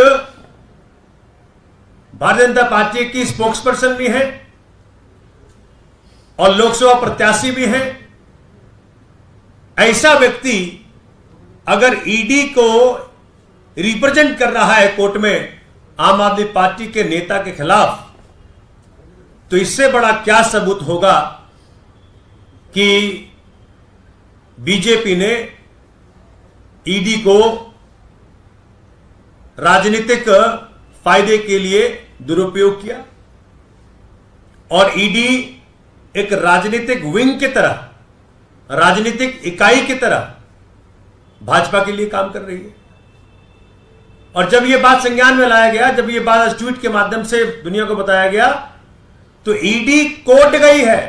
S7: भारतीय जनता पार्टी की स्पोक्स पर्सन भी है और लोकसभा प्रत्याशी भी है। ऐसा व्यक्ति अगर ईडी को रिप्रेजेंट कर रहा है कोर्ट में आम आदमी पार्टी के नेता के खिलाफ तो इससे बड़ा क्या सबूत होगा कि बीजेपी ने ईडी को राजनीतिक फ़ायदे के लिए दुरुपयोग किया और ईडी एक राजनीतिक विंग की तरह, राजनीतिक इकाई की तरह भाजपा के लिए काम कर रही है। और जब यह बात संज्ञान में लाया गया, जब यह बात ट्वीट के माध्यम से दुनिया को बताया गया तो ईडी कोर्ट गई है।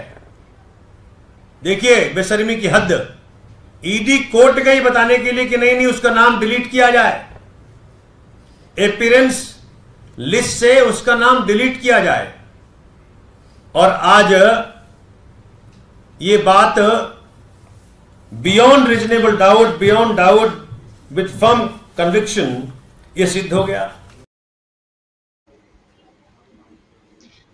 S7: देखिए बेशर्मी की हद। ईडी कोर्ट गई बताने के लिए कि नहीं नहीं, उसका नाम डिलीट किया जाए। एपिरेंस लिस्ट से उसका नाम डिलीट किया जाए। और आज ये बात beyond reasonable doubt beyond doubt with firm conviction ये सिद्ध हो गया।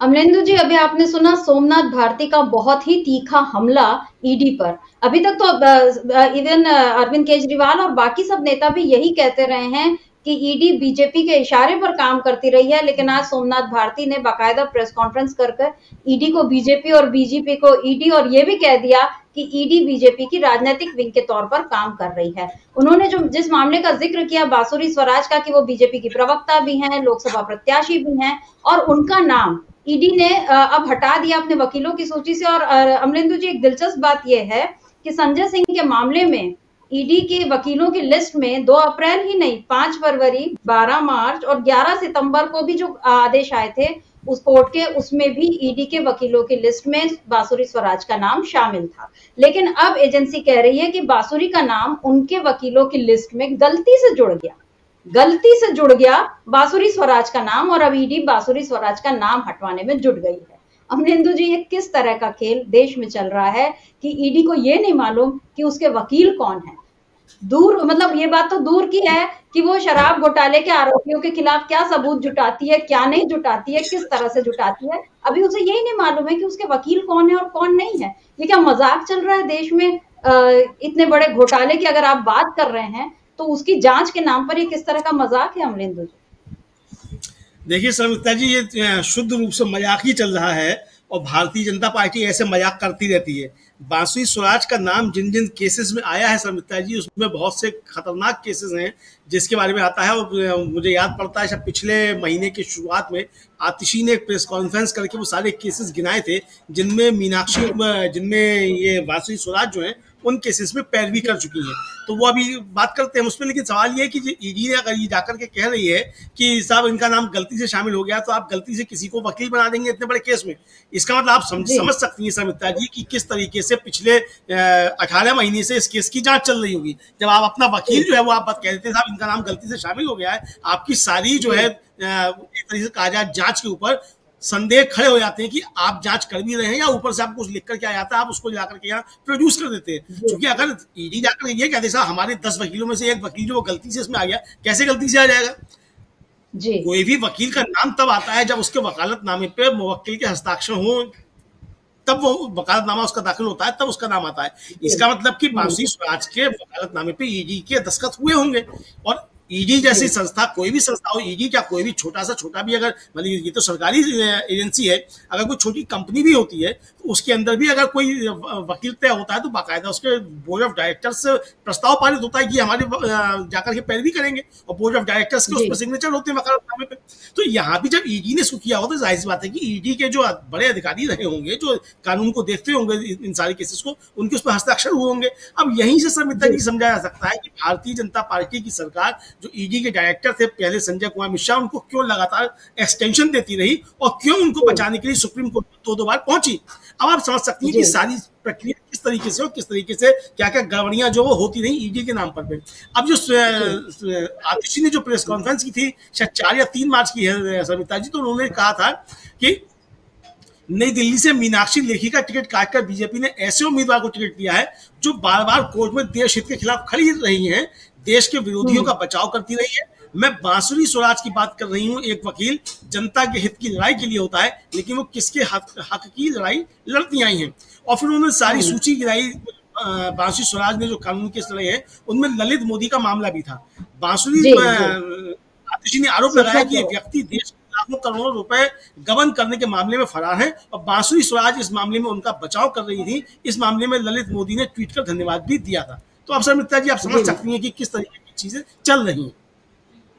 S1: अमलेंदु जी, अभी आपने सुना सोमनाथ भारती का बहुत ही तीखा हमला ईडी पर। अभी तक तो इवन अरविंद केजरीवाल और बाकी सब नेता भी यही कहते रहे हैं कि ईडी बीजेपी के इशारे पर काम करती रही है, लेकिन आज सोमनाथ भारती ने बाकायदा प्रेस कॉन्फ्रेंस कर ईडी को बीजेपी और बीजेपी को ईडी और ये भी कह दिया कि ईडी बीजेपी की राजनीतिक विंग के तौर पर काम कर रही है। उन्होंने जो जिस मामले का ज़िक्र किया बासुरी स्वराज का कि वो बीजेपी की प्रवक्ता भी हैं, लोकसभा प्रत्याशी भी हैं, और उनका नाम ईडी ने अब हटा दिया अपने वकीलों की सूची से। और अमरिंदु जी, एक दिलचस्प बात यह है कि संजय सिंह के मामले में ईडी के वकीलों की लिस्ट में 2 अप्रैल ही नहीं 5 फरवरी 12 मार्च और 11 सितंबर को भी जो आदेश आए थे, उस कोर्ट के, उसमें भी ईडी के वकीलों की लिस्ट में बासुरी स्वराज का नाम शामिल था। लेकिन अब एजेंसी कह रही है कि बासुरी का नाम उनके वकीलों की लिस्ट में गलती से जुड़ गया। गलती से जुड़ गया बासुरी स्वराज का नाम और अब ईडी बासुरी स्वराज का नाम हटवाने में जुट गई है। अमरिंदु जी, ये किस तरह का खेल देश में चल रहा है कि ईडी को ये नहीं मालूम कि उसके वकील कौन है? दूर मतलब ये बात तो दूर की है कि वो शराब घोटाले के आरोपियों के खिलाफ क्या सबूत जुटाती है, क्या नहीं जुटाती है, किस तरह से जुटाती है? अभी उसे यही नहीं मालूम है कि उसके वकील कौन है और कौन नहीं है। ये क्या मज़ाक चल रहा है देश में? इतने बड़े घोटाले की अगर आप बात कर रहे हैं तो उसकी जाँच के नाम पर ये किस तरह का मज़ाक है अमरिंदु जी?
S3: देखिए समिता जी, ये शुद्ध रूप से मज़ाक ही चल रहा है और भारतीय जनता पार्टी ऐसे मज़ाक करती रहती है। बांसुरी स्वराज का नाम जिन जिन केसेस में आया है समिता जी, उसमें बहुत से खतरनाक केसेस हैं, जिसके बारे में आता है और मुझे याद पड़ता है पिछले महीने की शुरुआत में आतिशी ने एक प्रेस कॉन्फ्रेंस करके वो सारे केसेस गिनाए थे, जिनमें मीनाक्षी, जिनमें ये बांसुरी स्वराज जो है उन केसेस में पैरवी कर चुकी हैं। तो वो अभी बात करते हैं उसमें लेकिन सवाल ये है कि ईडी अगर ये जाकर के कह रही है कि साहब इनका नाम गलती से शामिल हो गया तो आप गलती से किसी को वकील बना देंगे इतने बड़े केस में? इसका मतलब आप समझ समझ सकती हैं समिता जी कि किस तरीके से पिछले अठारह महीने से इस केस की जाँच चल रही होगी। जब आप अपना वकील जो है वो आप बात कह देते हैं साहब इनका नाम गलती से शामिल हो गया है आपकी सारी जो है एक तरीके से कहा जाए जाँच के ऊपर संदेह खड़े हो जाते हैं कि आप जाँच कर भी रहे हैं या ऊपर से आपको कुछ लिख कर क्या आता है आप उसको जाकर के यहाँ प्रोड्यूस कर देते हैं। क्योंकि अगर ईडी जाकर ये कहते साहब हमारे दस वकीलों में से एक वकील जो वो गलती से इसमें आ गया कैसे गलती से आ जाएगा? जी। कोई भी वकील का नाम तब आता है जब उसके वकालतनामे पे मुवक्किल के हस्ताक्षर हो तब वो वकालतनामा उसका दाखिल होता है तब उसका नाम आता है। इसका मतलब कि बांसी स्वराज के वकालतनामे पे ईडी के दस्तखत हुए होंगे। और ईडी जैसी संस्था कोई भी संस्था हो ईडी क्या कोई भी छोटा सा छोटा भी अगर मतलब ये तो सरकारी एजेंसी है अगर कोई छोटी कंपनी भी होती है उसके अंदर भी अगर कोई वकील तय होता है तो बाकायदा उसके बोर्ड ऑफ़ डायरेक्टर्स प्रस्ताव पारित होता है कि हमारे जाकर के पैरवी करेंगे और बोर्ड ऑफ़ डायरेक्टर्स के उस पर सिग्नेचर होते हैं वकालतनामे पे। तो यहाँ भी जब ईडी ने इसको किया हो तो ज़ाहिर सी बात है कि ईडी के जो बड़े अधिकारी रहे होंगे जो कानून को देखते होंगे इन सारे केसेस को उनके उस पर हस्ताक्षर हुए होंगे। अब यहीं से सर जी। समझा जा सकता है कि भारतीय जनता पार्टी की सरकार जो ईडी के डायरेक्टर थे पहले संजय कुमार मिश्रा उनको क्यों लगातार एक्सटेंशन देती रही और क्यों उनको बचाने के लिए सुप्रीम कोर्ट दो दो बार पहुँची? अब आप समझ सकती हैं कि सारी प्रक्रिया किस तरीके से और किस तरीके से क्या क्या गड़बड़ियाँ जो वो होती रही ईडी के नाम पर पे अब जो आतिशी ने जो प्रेस कॉन्फ्रेंस की थी शायद चार या तीन मार्च की है सविता जी तो उन्होंने कहा था कि नई दिल्ली से मीनाक्षी लेखी का टिकट काटकर बीजेपी ने ऐसे उम्मीदवार को टिकट दिया है जो बार बार कोर्ट में देश हित के खिलाफ खड़ी रही है देश के विरोधियों का बचाव करती रही है मैं बांसुरी स्वराज की बात कर रही हूँ एक वकील जनता के हित की लड़ाई के लिए होता है लेकिन वो किसके हक हक की लड़ाई लड़ती आई हैं? और फिर उन्होंने सारी सूची गिराई बांसुरी स्वराज ने जो कानून केस लड़े हैं उनमें ललित मोदी का मामला भी था। बांसुरी आतिशी ने आरोप लगाया कि व्यक्ति देश लाखों करोड़ों रुपए गबन करने के मामले में फरार है और बांसुरी स्वराज इस मामले में उनका बचाव कर रही थी। इस मामले में ललित मोदी ने ट्वीट कर धन्यवाद भी दिया था। तो अफसर मित्रा जी आप समझ सकती हैं कि किस तरीके की चीज़ें चल रही हैं।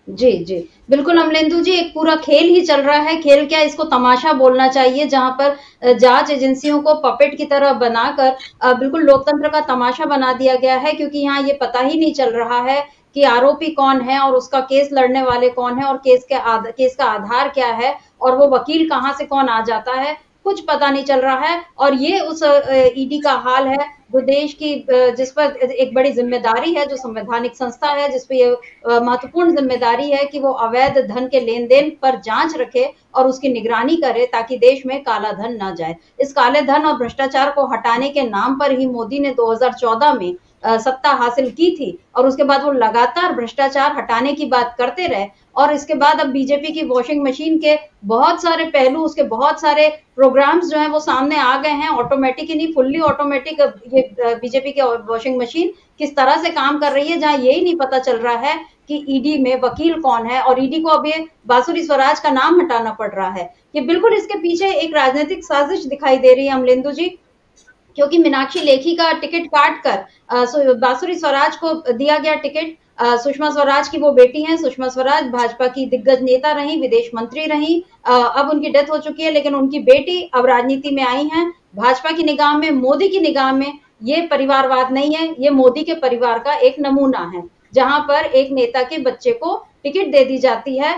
S1: जी जी। बिल्कुल अमलेंदु जी एक पूरा खेल ही चल रहा है। खेल क्या इसको तमाशा बोलना चाहिए जहाँ पर जाँच एजेंसियों को पपेट की तरह बनाकर बिल्कुल लोकतंत्र का तमाशा बना दिया गया है क्योंकि यहाँ ये पता ही नहीं चल रहा है कि आरोपी कौन है और उसका केस लड़ने वाले कौन है और केस के आध, केस का आधार क्या है और वो वकील कहाँ से कौन आ जाता है कुछ पता नहीं चल रहा है। और ये उस ईडी का हाल है देश की जिस पर एक बड़ी ज़िम्मेदारी है, जो संवैधानिक संस्था है, जिस पर ये महत्वपूर्ण ज़िम्मेदारी है कि वो अवैध धन के लेन देन पर जाँच रखे और उसकी निगरानी करे ताकि देश में काला धन ना जाए। इस काले धन और भ्रष्टाचार को हटाने के नाम पर ही मोदी ने 2014 में सत्ता हासिल की थी और उसके बाद वो लगातार भ्रष्टाचार हटाने की बात करते रहे और इसके बाद अब बीजेपी की वॉशिंग मशीन के बहुत सारे पहलू, उसके बहुत सारे प्रोग्राम्स जो हैं वो सामने आ गए हैं। ऑटोमेटिक ही नहीं फुल्ली ऑटोमेटिक ये बीजेपी की वॉशिंग मशीन किस तरह से काम कर रही है, जहाँ यही नहीं पता चल रहा है कि ईडी में वकील कौन है और ईडी को अब ये बासुरी स्वराज का नाम हटाना पड़ रहा है। ये बिल्कुल इसके पीछे एक राजनीतिक साजिश दिखाई दे रही है, अमलेंदु जी, क्योंकि मीनाक्षी लेखी का टिकट काट कर बासुरी स्वराज को दिया गया टिकट। सुषमा स्वराज की वो बेटी हैं, सुषमा स्वराज, भाजपा की दिग्गज नेता रही, विदेश मंत्री रही। अब उनकी डेथ हो चुकी है, लेकिन उनकी बेटी अब राजनीति में आई हैं। भाजपा की निगाह में, मोदी की निगाह में ये परिवारवाद नहीं है, ये मोदी के परिवार का एक नमूना है, जहाँ पर एक नेता के बच्चे को टिकट दे दी जाती है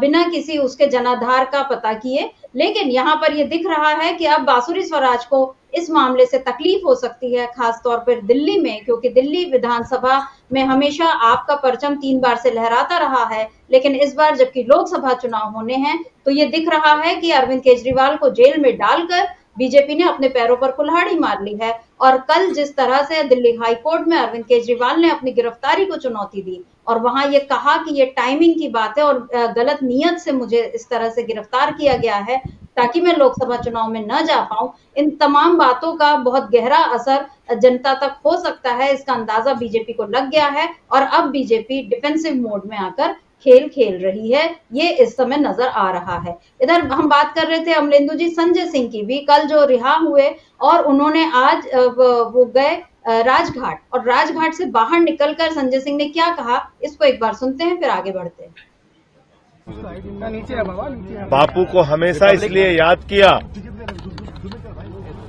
S1: बिना किसी उसके जनाधार का पता किए। लेकिन यहाँ पर यह दिख रहा है कि अब बासुरी स्वराज को इस मामले से तकलीफ़ हो सकती है खास तौर पर दिल्ली में, क्योंकि दिल्ली विधानसभा में हमेशा आपका परचम तीन बार से लहराता रहा है, लेकिन इस बार जबकि लोकसभा चुनाव होने हैं तो ये दिख रहा है कि अरविंद केजरीवाल को जेल में डालकर बीजेपी ने अपने पैरों पर कुल्हाड़ी मार ली है। और कल जिस तरह से दिल्ली हाईकोर्ट में अरविंद केजरीवाल ने अपनी गिरफ्तारी को चुनौती दी और वहाँ ये कहा कि ये टाइमिंग की बात है और गलत नियत से मुझे इस तरह से गिरफ़्तार किया गया है ताकि मैं लोकसभा चुनाव में न जा पाऊँ। इन तमाम बातों का बहुत गहरा असर जनता तक हो सकता है। इसका अंदाज़ा बीजेपी को लग गया है और अब बीजेपी डिफेंसिव मोड में आकर खेल खेल रही है, ये इस समय नज़र आ रहा है। इधर हम बात कर रहे थे अमलेंदु जी, संजय सिंह की भी, कल जो रिहा हुए और उन्होंने आज वो गए राजघाट और राजघाट से बाहर निकलकर संजय सिंह ने क्या कहा? इसको एक बार सुनते हैं, फिर आगे बढ़ते हैं।
S4: बापू को हमेशा इसलिए याद किया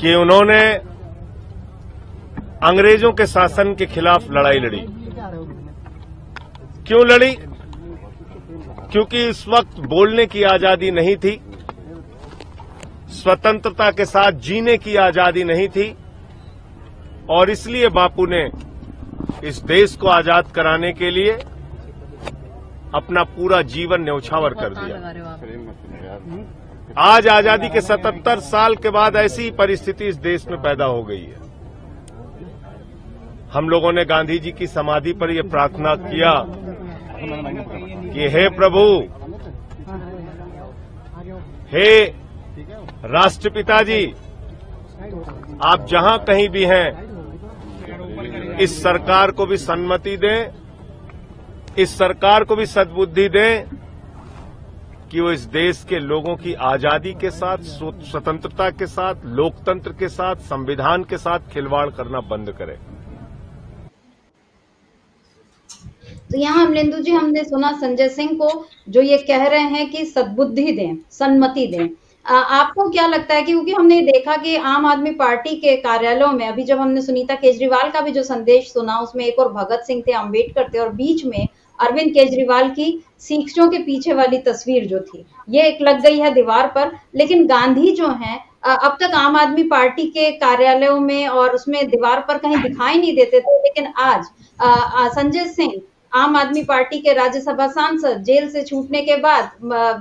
S4: कि उन्होंने अंग्रेज़ों के शासन के खिलाफ लड़ाई लड़ी। क्यों लड़ी? क्योंकि इस वक्त बोलने की आज़ादी नहीं थी, स्वतंत्रता के साथ जीने की आज़ादी नहीं थी, और इसलिए बापू ने इस देश को आज़ाद कराने के लिए अपना पूरा जीवन न्यौछावर कर दिया। आज आज़ादी के 77 साल के बाद ऐसी परिस्थिति इस देश में पैदा हो गई है। हम लोगों ने गांधी जी की समाधि पर यह प्रार्थना किया कि हे प्रभु, हे राष्ट्रपिता जी आप जहाँ कहीं भी हैं, इस सरकार को भी सन्मति दें, इस सरकार को भी सद्बुद्धि दें कि वो इस देश के लोगों की आज़ादी के साथ, स्वतंत्रता के साथ, लोकतंत्र के साथ, संविधान के साथ खिलवाड़ करना बंद करें।
S1: तो यहाँ अमलेंदु जी, हमने सुना संजय सिंह को, जो ये कह रहे हैं कि सद्बुद्धि दें, सन्मति दें। आपको क्या लगता है कि क्योंकि हमने देखा कि आम आदमी पार्टी के कार्यालयों में, अभी जब हमने सुनीता केजरीवाल का भी जो संदेश सुना, उसमें एक और भगत सिंह थे अंबेडकर थे, और बीच में अरविंद केजरीवाल की सीखों के पीछे वाली तस्वीर जो थी, ये एक लग गई है दीवार पर। लेकिन गांधी जो है अब तक आम आदमी पार्टी के कार्यालयों में और उसमें दीवार पर कहीं दिखाई नहीं देते थे, लेकिन आज संजय सिंह आम आदमी पार्टी के राज्यसभा सांसद जेल से छूटने के बाद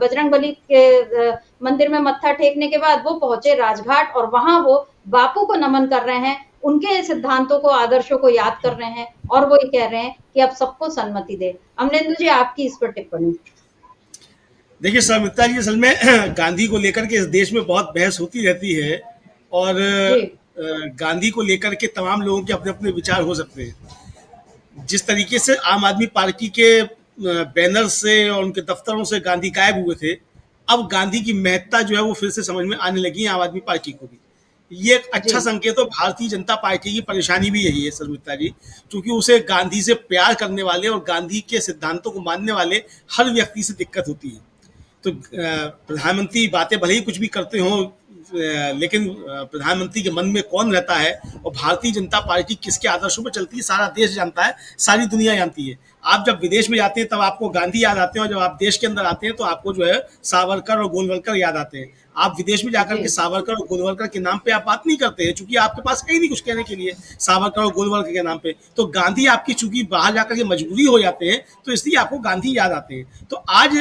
S1: बजरंग बली के मंदिर में मत्था टेकने के बाद वो पहुँचे राजघाट और वहाँ वो बापू को नमन कर रहे हैं उनके सिद्धांतों को आदर्शों को याद कर रहे हैं और वो ये कह रहे हैं कि अब सबको सन्मति दे। अमरेंद्र जी आपकी इस पर टिप्पणी।
S3: देखिए समिता जी असल में (clears throat) गांधी को लेकर के इस देश में बहुत बहस होती रहती है और गांधी को लेकर के तमाम लोगों के अपने अपने विचार हो सकते हैं। जिस तरीके से आम आदमी पार्टी के बैनर से और उनके दफ्तरों से गांधी गायब हुए थे अब गांधी की महत्ता जो है वो फिर से समझ में आने लगी है आम आदमी पार्टी को भी। ये एक अच्छा संकेत हो भारतीय जनता पार्टी की परेशानी भी यही है सरमिता जी क्योंकि उसे गांधी से प्यार करने वाले और गांधी के सिद्धांतों को मानने वाले हर व्यक्ति से दिक्कत होती है। तो प्रधानमंत्री बातें भले ही कुछ भी करते हों लेकिन प्रधानमंत्री के मन में कौन रहता है और भारतीय जनता पार्टी किसके आदर्शों पर चलती है, सारा देश जानता है, सारी दुनिया जानती है। आप जब विदेश में जाते हैं, तब आपको गांधी याद आते हैं और जब आप देश के अंदर आते हैं तो आपको जो है सावरकर और गोलवलकर याद आते हैं। आप विदेश में जाकर के सावरकर और गोलवलकर के नाम पे आप बात नहीं करते हैं चूँकि आपके पास कहीं नहीं कुछ कहने के लिए सावरकर और गोलवलकर के नाम पे। तो गांधी आपकी चूँकि बाहर जाकर के मजबूरी हो जाते हैं तो इसलिए आपको गांधी याद आते हैं। तो आज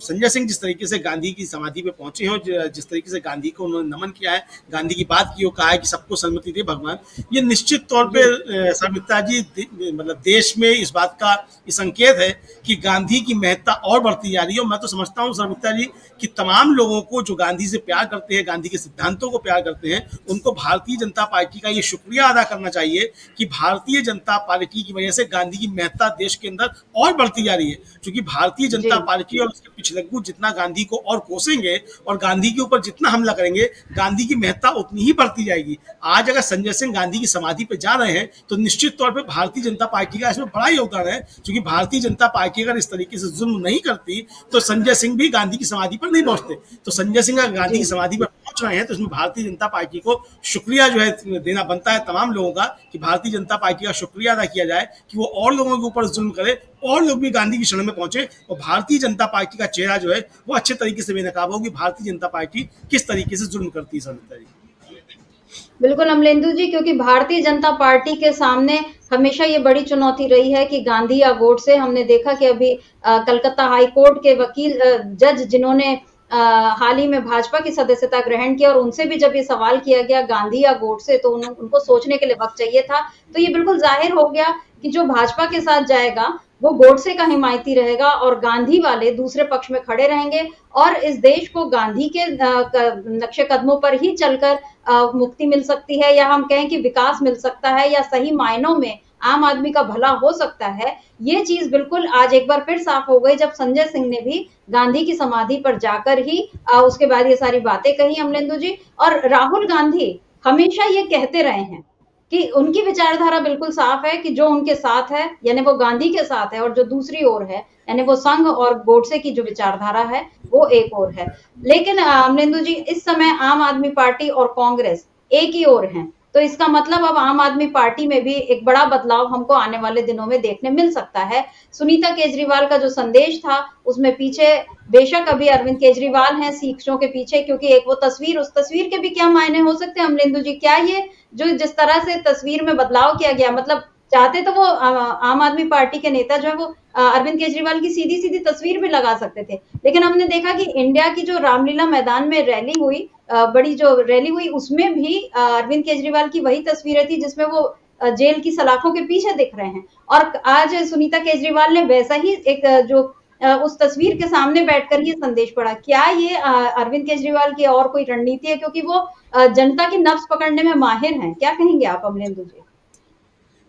S3: संजय सिंह जिस तरीके से गांधी की समाधि पे पहुँचे हो जिस तरीके से गांधी को उन्होंने नमन किया है गांधी की बात की कहा है कि सबको सहमति दे भगवान ये निश्चित तौर पर सरमिता जी मतलब देश में इस बात का संकेत है कि गांधी की महत्ता और बढ़ती जा रही है। मैं तो समझता हूँ सरमिता जी कि तमाम लोगों को जो गांधी से प्यार करते हैं गांधी के सिद्धांतों को प्यार करते हैं उनको भारतीय जनता पार्टी का ये शुक्रिया अदा करना चाहिए कि भारतीय जनता पार्टी की वजह से गांधी की महत्ता देश के अंदर और बढ़ती जा रही है। क्योंकि भारतीय जनता पार्टी और उसके पिछलग्गू जितना गांधी को और कोसेंगे और गांधी के ऊपर जितना हमला करेंगे गांधी की महत्ता उतनी ही बढ़ती जाएगी। आज अगर संजय सिंह गांधी की समाधि पर जा रहे हैं तो निश्चित तौर पर भारतीय जनता पार्टी का इसमें बड़ा योगदान है क्योंकि भारतीय जनता पार्टी अगर इस तरीके से जुल्म नहीं करती तो संजय सिंह भी गांधी की समाधि पर नहीं पहुँचते। तो संजय सिंह गांधी की समाधि पर पहुँच रहे हैं तो इसमें भारतीय जनता पार्टी को शुक्रिया जो है देना बनता है तमाम लोगों का कि भारतीय जनता पार्टी का शुक्रिया अदा किया जाए कि वो और लोगों के ऊपर जुल्म करे और लोग भी गांधी की शरण में पहुँचे और भारतीय जनता पार्टी का चेहरा जो है वो अच्छे तरीके से बेनकाब होगी भारतीय जनता पार्टी किस तरीके से जुल्म करती है सर
S1: बिल्कुल अमलेंदु जी क्योंकि भारतीय जनता पार्टी के सामने हमेशा ये बड़ी चुनौती रही है कि गांधी या गोड से हमने देखा कि अभी कलकत्ता हाई कोर्ट के वकील जज जिन्होंने हाल ही में भाजपा की सदस्यता ग्रहण किया और उनसे भी जब ये सवाल किया गया गांधी या गोड से तो उन, उनको सोचने के लिए वक्त चाहिए था। तो ये बिल्कुल ज़ाहिर हो गया कि जो भाजपा के साथ जाएगा वो गोडसे का हिमायती रहेगा और गांधी वाले दूसरे पक्ष में खड़े रहेंगे और इस देश को गांधी के नक्शे कदमों पर ही चलकर मुक्ति मिल सकती है या हम कहें कि विकास मिल सकता है या सही मायनों में आम आदमी का भला हो सकता है। ये चीज़ बिल्कुल आज एक बार फिर साफ़ हो गई जब संजय सिंह ने भी गांधी की समाधि पर जाकर ही आ, उसके बाद ये सारी बातें कही अमलेंदु जी। और राहुल गांधी हमेशा ये कहते रहे हैं कि उनकी विचारधारा बिल्कुल साफ़ है कि जो उनके साथ है यानी वो गांधी के साथ है और जो दूसरी ओर है यानी वो संघ और गोडसे की जो विचारधारा है वो एक और है। लेकिन अमरेंदु जी इस समय आम आदमी पार्टी और कांग्रेस एक ही ओर है। तो इसका मतलब अब आम आदमी पार्टी में भी एक बड़ा बदलाव हमको आने वाले दिनों में देखने मिल सकता है। सुनीता केजरीवाल का जो संदेश था, उसमें पीछे बेशक अभी अरविंद केजरीवाल हैं शिक्षकों के पीछे, क्योंकि एक वो तस्वीर, उस तस्वीर के भी क्या मायने हो सकते हैं? अमरिंदु जी, क्या ये जो जिस तरह से तस्वीर में बदलाव किया गया मतलब चाहते तो वो आम आदमी पार्टी के नेता जो है वो अरविंद केजरीवाल की सीधी सीधी तस्वीर भी लगा सकते थे। लेकिन हमने देखा कि इंडिया की जो रामलीला मैदान में रैली हुई बड़ी जो रैली हुई, उसमें भी अरविंद केजरीवाल की वही तस्वीरें थी जिसमें वो जेल की सलाखों के पीछे दिख रहे हैं। और आज सुनीता केजरीवाल ने वैसा ही एक जो उस तस्वीर के सामने बैठकर ये संदेश पढ़ा, क्या ये अरविंद केजरीवाल की और कोई रणनीति है? क्योंकि वो जनता की नफ्स पकड़ने में माहिर हैं। क्या कहेंगे आप अमलेंदु जी?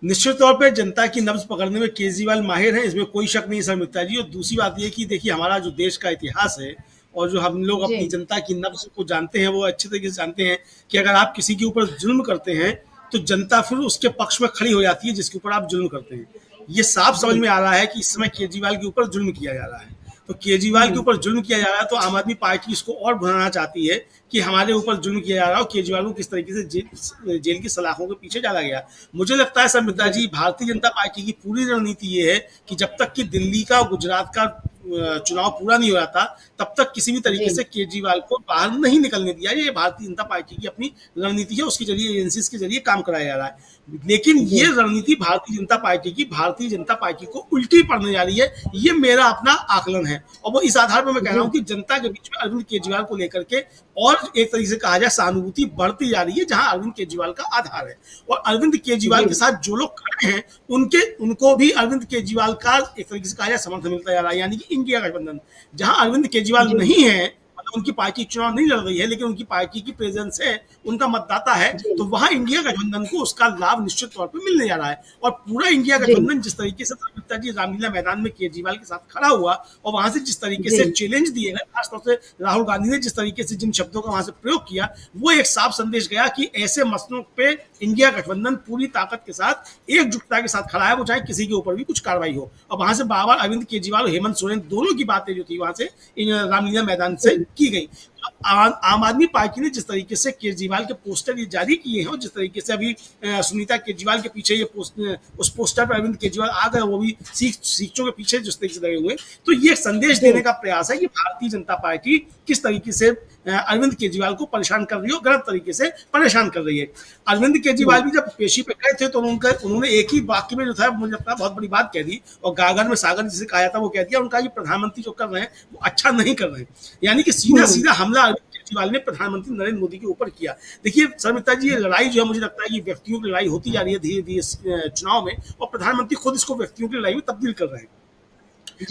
S3: निश्चित तौर पे जनता की नब्ज पकड़ने में केजरीवाल माहिर है इसमें कोई शक नहीं सर मित्रा जी और दूसरी बात ये कि देखिए हमारा जो देश का इतिहास है और जो हम लोग अपनी जनता की नब्ज को जानते हैं वो अच्छे तरीके से जानते हैं कि अगर आप किसी के ऊपर जुल्म करते हैं तो जनता फिर उसके पक्ष में खड़ी हो जाती है जिसके ऊपर आप जुल्म करते हैं। ये साफ़ समझ में आ रहा है कि इस समय केजरीवाल के ऊपर जुल्म किया जा रहा है। तो केजरीवाल के ऊपर जुल्म किया जा रहा है तो आम आदमी पार्टी इसको और भुनाना चाहती है कि हमारे ऊपर जुल्म किया जा रहा है और केजरीवाल को किस तरीके से जेल, जेल की सलाखों के पीछे डाला गया। मुझे लगता है समिता जी भारतीय जनता पार्टी की पूरी रणनीति ये है कि जब तक कि दिल्ली का और गुजरात का चुनाव पूरा नहीं हो रहा था तब तक किसी भी तरीके से केजरीवाल को बाहर नहीं निकलने दिया ये भारतीय जनता पार्टी की अपनी रणनीति है उसके ज़रिए एजेंसी के ज़रिए काम कराया जा रहा है। लेकिन ये रणनीति भारतीय जनता पार्टी की भारतीय जनता पार्टी को उल्टी पड़ने जा रही है ये मेरा अपना आकलन है। और वो इस आधार पर मैं कह रहा हूँ कि जनता के बीच में अरविंद केजरीवाल को लेकर के और एक तरीके से कहा जाए सहानुभूति बढ़ती जा रही है जहाँ अरविंद केजरीवाल का आधार है। और अरविंद केजरीवाल के साथ जो लोग खड़े हैं उनके उनको भी अरविंद केजरीवाल का एक तरीके से कहा जाए समर्थन मिलता जा रहा है। यानी कि इंडिया गठबंधन जहाँ अरविंद केजरीवाल नहीं है उनकी पार्टी चुनाव नहीं लड़ रही है लेकिन उनकी पार्टी की प्रेजेंस है उनका मतदाता है तो वहाँ इंडिया गठबंधन को उसका लाभ निश्चित तौर पर मिलने जा रहा है। और पूरा इंडिया गठबंधन जिस तरीके से जी रामलीला मैदान में केजरीवाल के साथ खड़ा हुआ और वहाँ से जिस तरीके से चैलेंज दिए गए खासतौर से राहुल गांधी ने जिस तरीके से जिन शब्दों का वहाँ से प्रयोग किया वो एक साफ़ संदेश गया कि ऐसे मसलों पे इंडिया गठबंधन पूरी ताकत के साथ एकजुटता के साथ खड़ा है वो चाहे किसी के ऊपर भी कुछ कार्रवाई हो। और वहाँ से बार अरविंद केजरीवाल और हेमंत सोरेन दोनों की बातें जो थी वहाँ से रामलीला मैदान से की गई। आम आदमी पार्टी ने जिस तरीके से केजरीवाल के पोस्टर ये जारी किए हैं और जिस तरीके से अभी सुनीता केजरीवाल के पीछे ये पोस्ट उस पोस्टर पर अरविंद केजरीवाल आ गए वो भी सीख सीखों के पीछे जिस तरीके से लगे हुए तो ये संदेश देने का प्रयास है कि भारतीय जनता पार्टी किस तरीके से अरविंद केजरीवाल को परेशान कर रही है, गलत तरीके से परेशान कर रही है। अरविंद केजरीवाल भी जब पेशी पे गए थे तो उनका, उन्होंने एक ही वाक्य में जो था, मुझे लगता है बहुत बड़ी बात कह दी, और गागर में सागर जिसे कहा था वो कह दिया, उनका ये प्रधानमंत्री जो कर रहे हैं, वो अच्छा नहीं कर रहे हैं। यानी कि सीधा। सीधा हमला अरविंद केजरीवाल ने प्रधानमंत्री नरेंद्र मोदी के ऊपर किया। देखिए सरमिता जी, ये लड़ाई जो है, मुझे लगता है कि व्यक्तियों की लड़ाई होती जा रही है धीरे धीरे चुनाव में, और प्रधानमंत्री खुद इसको व्यक्तियों की लड़ाई में तब्दील कर रहे हैं।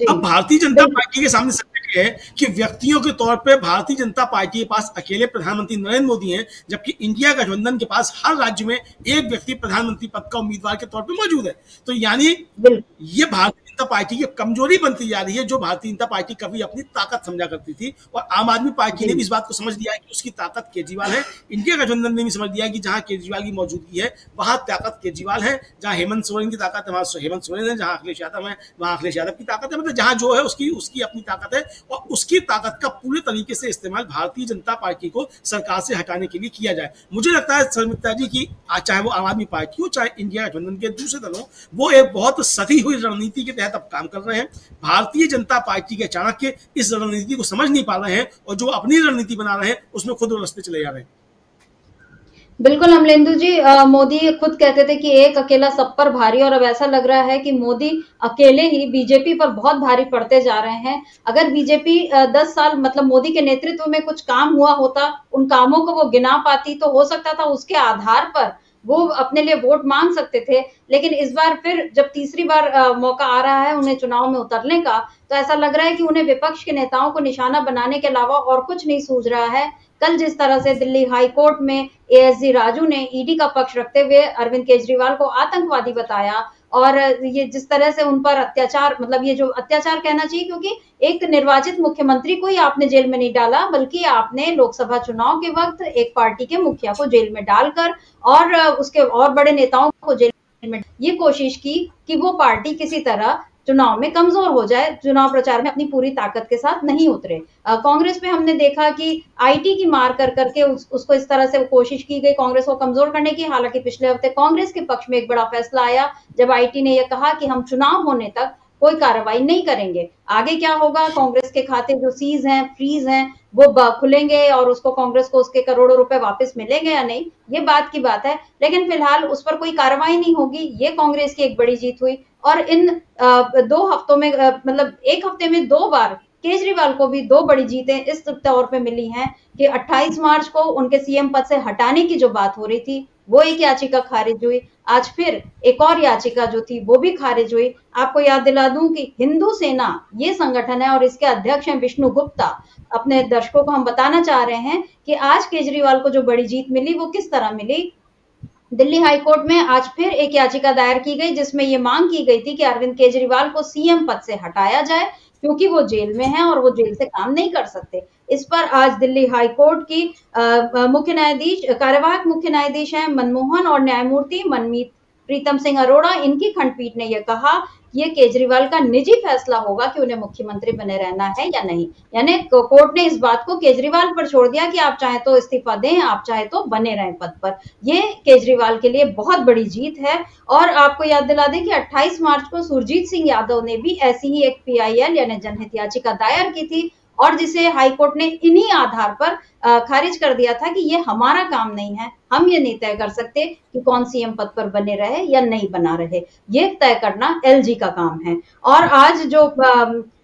S3: अब भारतीय जनता पार्टी के सामने सत्य है कि व्यक्तियों के तौर पे भारतीय जनता पार्टी के पास अकेले प्रधानमंत्री नरेंद्र मोदी हैं जबकि इंडिया गठबंधन के पास हर राज्य में एक व्यक्ति प्रधानमंत्री पद का उम्मीदवार के तौर पर मौजूद है। तो यानी ये भारतीय जनता पार्टी की कमज़ोरी बनती जा रही है, जो भारतीय जनता पार्टी कभी अपनी ताकत समझा करती थी। और आम आदमी पार्टी ने भी इस बात को समझ लिया है कि उसकी ताकत केजरीवाल है। इंडिया गठबंधन ने भी समझ लिया कि जहाँ केजरीवाल की मौजूदगी है, वहाँ ताकत केजरीवाल है। जहाँ हेमंत सोरेन की ताकत है, वहाँ हेमंत सोरेन है, जहाँ अखिलेश यादव है, वहाँ अखिलेश यादव की ताकत है। मतलब जहाँ जो है उसकी उसकी अपनी ताकत है। और उसकी ताकत का पूरे तरीके से इस्तेमाल भारतीय जनता पार्टी को सरकार से हटाने के लिए किया जाए। मुझे लगता है सरमित्रा जी, की चाहे वो आम आदमी पार्टी हो, चाहे इंडिया गठबंधन के दूसरे दल वो एक बहुत सती हुई रणनीति के तहत अब काम कर रहे हैं। भारतीय जनता पार्टी के चाणक्य इस रणनीति को समझ नहीं पा रहे हैं और जो अपनी रणनीति बना रहे हैं, उसमें खुद रस्ते चले जा रहे हैं।
S1: बिल्कुल, अमलेंदु जी मोदी खुद कहते थे कि एक अकेला सब पर भारी और अब ऐसा लग रहा है कि मोदी अकेले ही बीजेपी पर बहुत भारी पड़ते जा रहे हैं। अगर बीजेपी दस साल मतलब मोदी के नेतृत्व में कुछ काम हुआ होता, उन कामों को वो गिना पाती तो हो सकता था उसके आधार पर वो अपने लिए वोट मांग सकते थे लेकिन इस बार फिर जब तीसरी बार आ, मौका आ रहा है उन्हें चुनाव में उतरने का तो ऐसा लग रहा है कि उन्हें विपक्ष के नेताओं को निशाना बनाने के अलावा और कुछ नहीं सूझ रहा है। कल जिस तरह से दिल्ली हाई कोर्ट में एएसजी राजू ने ईडी का पक्ष रखते हुए अरविंद केजरीवाल को आतंकवादी बताया और ये जिस तरह से उन पर अत्याचार मतलब ये जो अत्याचार कहना चाहिए, क्योंकि एक निर्वाचित मुख्यमंत्री को ही आपने जेल में नहीं डाला, बल्कि आपने लोकसभा चुनाव के वक्त एक पार्टी के मुखिया को जेल में डालकर और उसके और बड़े नेताओं को जेल में ये कोशिश की कि वो पार्टी किसी तरह चुनाव में कमज़ोर हो जाए चुनाव प्रचार में अपनी पूरी ताकत के साथ नहीं उतरे। कांग्रेस में हमने देखा कि आईटी की मार कर करके उस, उसको इस तरह से कोशिश की गई कांग्रेस को कमज़ोर करने की। हालाँकि पिछले हफ़्ते कांग्रेस के पक्ष में एक बड़ा फैसला आया जब आईटी ने यह कहा कि हम चुनाव होने तक कोई कार्रवाई नहीं करेंगे। आगे क्या होगा? कांग्रेस के खाते जो सीज हैं फ्रीज हैं, वो खुलेंगे और उसको कांग्रेस को उसके करोड़ों रुपए वापस मिलेंगे या नहीं? ये बात की बात है। लेकिन फ़िलहाल उस पर कोई कार्रवाई नहीं होगी। ये कांग्रेस की एक बड़ी जीत हुई। और इन दो हफ्तों में मतलब एक हफ़्ते में दो बार केजरीवाल को भी दो बड़ी जीतें इस तौर पे मिली हैं कि 28 मार्च को उनके सीएम पद से हटाने की जो बात हो रही थी वो एक याचिका खारिज हुई। आज फिर एक और याचिका जो थी, वो भी खारिज हुई। आपको याद दिला दूँ कि हिंदू सेना ये संगठन है और इसके अध्यक्ष हैं विष्णु गुप्ता। अपने दर्शकों को हम बताना चाह रहे हैं कि आज केजरीवाल को जो बड़ी जीत मिली, वो किस तरह मिली? दिल्ली हाईकोर्ट में आज फिर एक याचिका दायर की गई, जिसमें ये मांग की गई थी कि अरविंद केजरीवाल को सीएम पद से हटाया जाए। क्योंकि वो जेल में है और वो जेल से काम नहीं कर सकते। इस पर आज दिल्ली हाई कोर्ट की मुख्य न्यायाधीश, कार्यवाहक मुख्य न्यायाधीश हैं मनमोहन और न्यायमूर्ति मनमीत प्रीतम सिंह अरोड़ा। इनकी खंडपीठ ने यह कहा ये केजरीवाल का निजी फैसला होगा कि उन्हें मुख्यमंत्री बने रहना है या नहीं। यानी कोर्ट ने इस बात को केजरीवाल पर छोड़ दिया कि आप चाहे तो इस्तीफा दें, आप चाहे तो बने रहें पद पर। ये केजरीवाल के लिए बहुत बड़ी जीत है और आपको याद दिला दें कि 28 मार्च को सुरजीत सिंह यादव ने भी ऐसी ही एक पीआईएल यानी जनहित याचिका दायर की थी और जिसे हाईकोर्ट ने इन्हीं आधार पर खारिज कर दिया था कि ये हमारा काम नहीं है, हम ये नहीं तय कर सकते कि कौन सीएम पद पर बने रहे या नहीं बना रहे। ये तय करना एलजी का काम है। और आज जो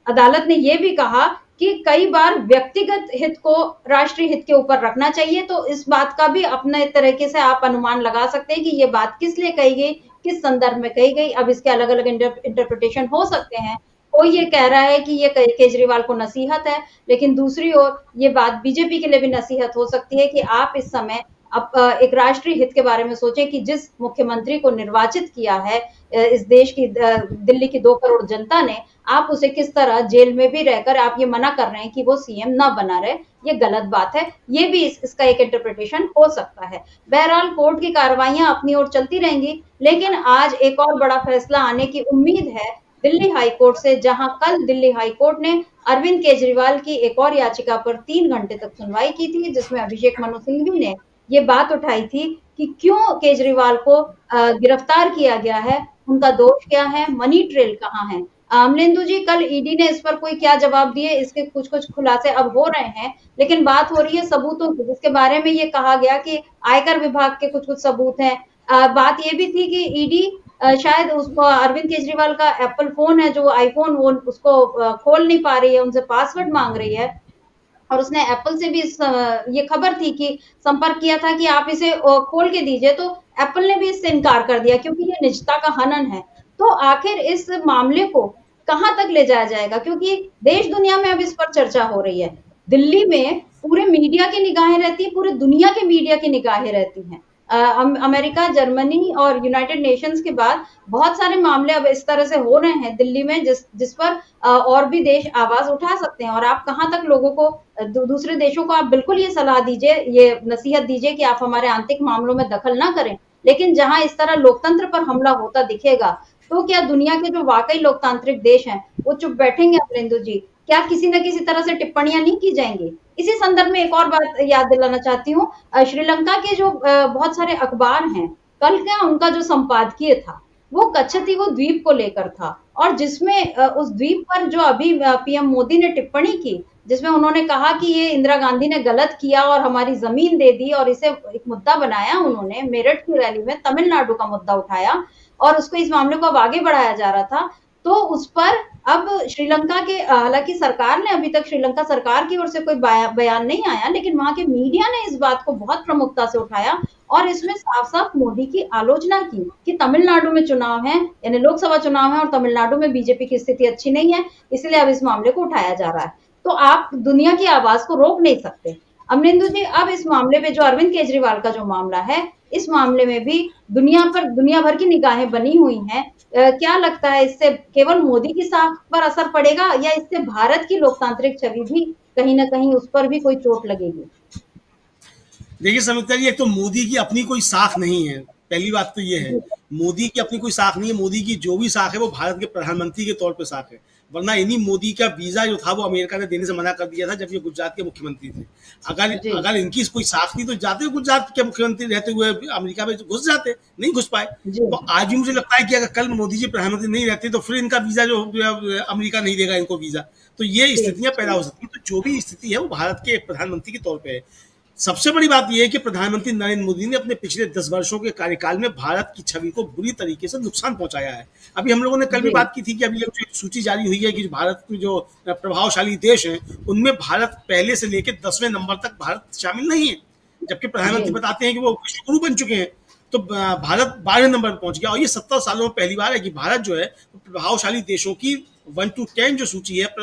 S1: अदालत ने ये भी कहा कि कई बार व्यक्तिगत हित को, राष्ट्रीय हित के ऊपर रखना चाहिए तो इस बात का भी अपने तरीके से आप अनुमान लगा सकते हैं कि ये बात किस लिए कही गई, किस संदर्भ में कही गई। अब इसके अलग अलग इंटरप्रिटेशन हो सकते हैं। कोई ये कह रहा है कि ये केजरीवाल को नसीहत है लेकिन दूसरी ओर ये बात बीजेपी के लिए भी नसीहत हो सकती है कि आप इस समय अब एक राष्ट्रीय हित के बारे में सोचें कि जिस मुख्यमंत्री को निर्वाचित किया है इस देश की दिल्ली की दो करोड़ जनता ने आप उसे किस तरह जेल में भी रहकर आप ये मना कर रहे हैं कि वो सीएम ना बना रहे ये गलत बात है। ये भी इस, इसका एक इंटरप्रिटेशन हो सकता है। बहरहाल कोर्ट की कार्रवाइयाँ अपनी ओर चलती रहेंगी लेकिन आज एक और बड़ा फैसला आने की उम्मीद है दिल्ली हाईकोर्ट से, जहाँ कल दिल्ली हाईकोर्ट ने अरविंद केजरीवाल की एक और याचिका पर तीन घंटे तक सुनवाई की थी, जिसमें अभिषेक मनु सिंघवी ने ये बात उठाई थी कि क्यों केजरीवाल को गिरफ़्तार किया गया है, उनका दोष क्या है, मनी ट्रेल कहाँ है? अमलेंदु जी, कल ईडी ने इस पर कोई क्या जवाब दिए? इसके कुछ कुछ खुलासे अब हो रहे हैं, लेकिन बात हो रही है सबूतों की, जिसके बारे में ये कहा गया कि आयकर विभाग के कुछ कुछ सबूत हैं। बात ये भी थी कि ईडी शायद उसको अरविंद केजरीवाल का एप्पल फ़ोन है, जो आईफोन वो उसको खोल नहीं पा रही है, उनसे पासवर्ड मांग रही है। और उसने एप्पल से भी ये खबर थी कि संपर्क किया था कि आप इसे खोल के दीजिए तो एप्पल ने भी इससे इनकार कर दिया, क्योंकि ये निजता का हनन है। तो आखिर इस मामले को कहाँ तक ले जाया जाएगा? क्योंकि देश दुनिया में अब इस पर चर्चा हो रही है। दिल्ली में पूरे मीडिया की निगाहें रहती है, पूरे दुनिया के मीडिया की निगाहें रहती हैं। अमेरिका, जर्मनी और यूनाइटेड नेशंस के बाद बहुत सारे मामले अब इस तरह से हो रहे हैं दिल्ली में, जिस जिस पर और भी देश आवाज़ उठा सकते हैं। और आप कहाँ तक लोगों को दूसरे देशों को आप बिल्कुल ये सलाह दीजिए, ये नसीहत दीजिए कि आप हमारे आंतरिक मामलों में दखल ना करें। लेकिन जहाँ इस तरह लोकतंत्र पर हमला होता दिखेगा तो क्या दुनिया के जो वाकई लोकतांत्रिक देश हैं, वो चुप बैठेंगे अपरेंदु जी? क्या किसी न किसी तरह से टिप्पणियाँ नहीं की जाएँगी? इसी संदर्भ में एक और बात याद दिलाना चाहती हूँ। श्रीलंका के जो बहुत सारे अखबार हैं, कल क्या उनका जो संपादकीय था, वो कच्छती वो द्वीप को लेकर था और जिसमें उस द्वीप पर जो अभी पीएम मोदी ने टिप्पणी की, जिसमें उन्होंने कहा कि ये इंदिरा गांधी ने गलत किया और हमारी ज़मीन दे दी और इसे एक मुद्दा बनाया उन्होंने, मेरठ की रैली में तमिलनाडु का मुद्दा उठाया और उसको इस मामले को अब आगे बढ़ाया जा रहा था। तो उस पर अब श्रीलंका के, हालाँकि सरकार ने अभी तक श्रीलंका सरकार की ओर से कोई बयान नहीं आया, लेकिन वहाँ के मीडिया ने इस बात को बहुत प्रमुखता से उठाया और इसमें साफ़ साफ़ मोदी की आलोचना की कि तमिलनाडु में चुनाव है, यानी लोकसभा चुनाव है और तमिलनाडु में बीजेपी की स्थिति अच्छी नहीं है, इसलिए अब इस मामले को उठाया जा रहा है। तो आप दुनिया की आवाज़ को रोक नहीं सकते। अमरिंदु जी, अब इस मामले में जो अरविंद केजरीवाल का जो मामला है, इस मामले में भी दुनिया पर, दुनिया भर की निगाहें बनी हुई हैं। क्या लगता है इससे केवल मोदी की साख पर असर पड़ेगा या इससे भारत की लोकतांत्रिक छवि भी कहीं ना कहीं उस पर भी कोई चोट लगेगी?
S3: देखिए समिता जी, एक तो मोदी की अपनी कोई साख नहीं है। पहली बात तो ये है, मोदी की अपनी कोई साख नहीं है। मोदी की जो भी साख है वो भारत के प्रधानमंत्री के तौर पर साख है। वरना इन्हीं मोदी का वीज़ा जो था वो अमेरिका ने देने से मना कर दिया था जब ये गुजरात के मुख्यमंत्री थे। अगर अगर इनकी कोई साख थी तो जाते गुजरात के मुख्यमंत्री रहते हुए अमेरिका में घुस जाते नहीं घुस पाए। तो आज भी मुझे लगता है कि अगर कल मोदी जी प्रधानमंत्री नहीं रहते तो फिर इनका वीज़ा जो अमेरिका नहीं देगा इनको वीज़ा। तो ये स्थितियाँ पैदा हो सकती है। तो जो भी स्थिति है वो भारत के प्रधानमंत्री के तौर पर है। सबसे बड़ी बात यह है कि प्रधानमंत्री नरेंद्र मोदी ने अपने पिछले दस वर्षों के कार्यकाल में भारत की छवि को बुरी तरीके से नुकसान पहुँचाया है। अभी हम लोगों ने कल भी बात की थी कि अभी जो सूची जारी हुई है कि भारत के जो प्रभावशाली देश हैं उनमें भारत पहले से लेकर दसवें नंबर तक भारत शामिल नहीं है। जबकि प्रधानमंत्री बताते हैं कि वो विश्व गुरु बन चुके हैं। तो भारत बारह नंबर पर पहुँच गया। और ये सत्तर सालों में पहली बार है कि भारत जो है प्रभावशाली देशों की वन टू टेन जो सूची है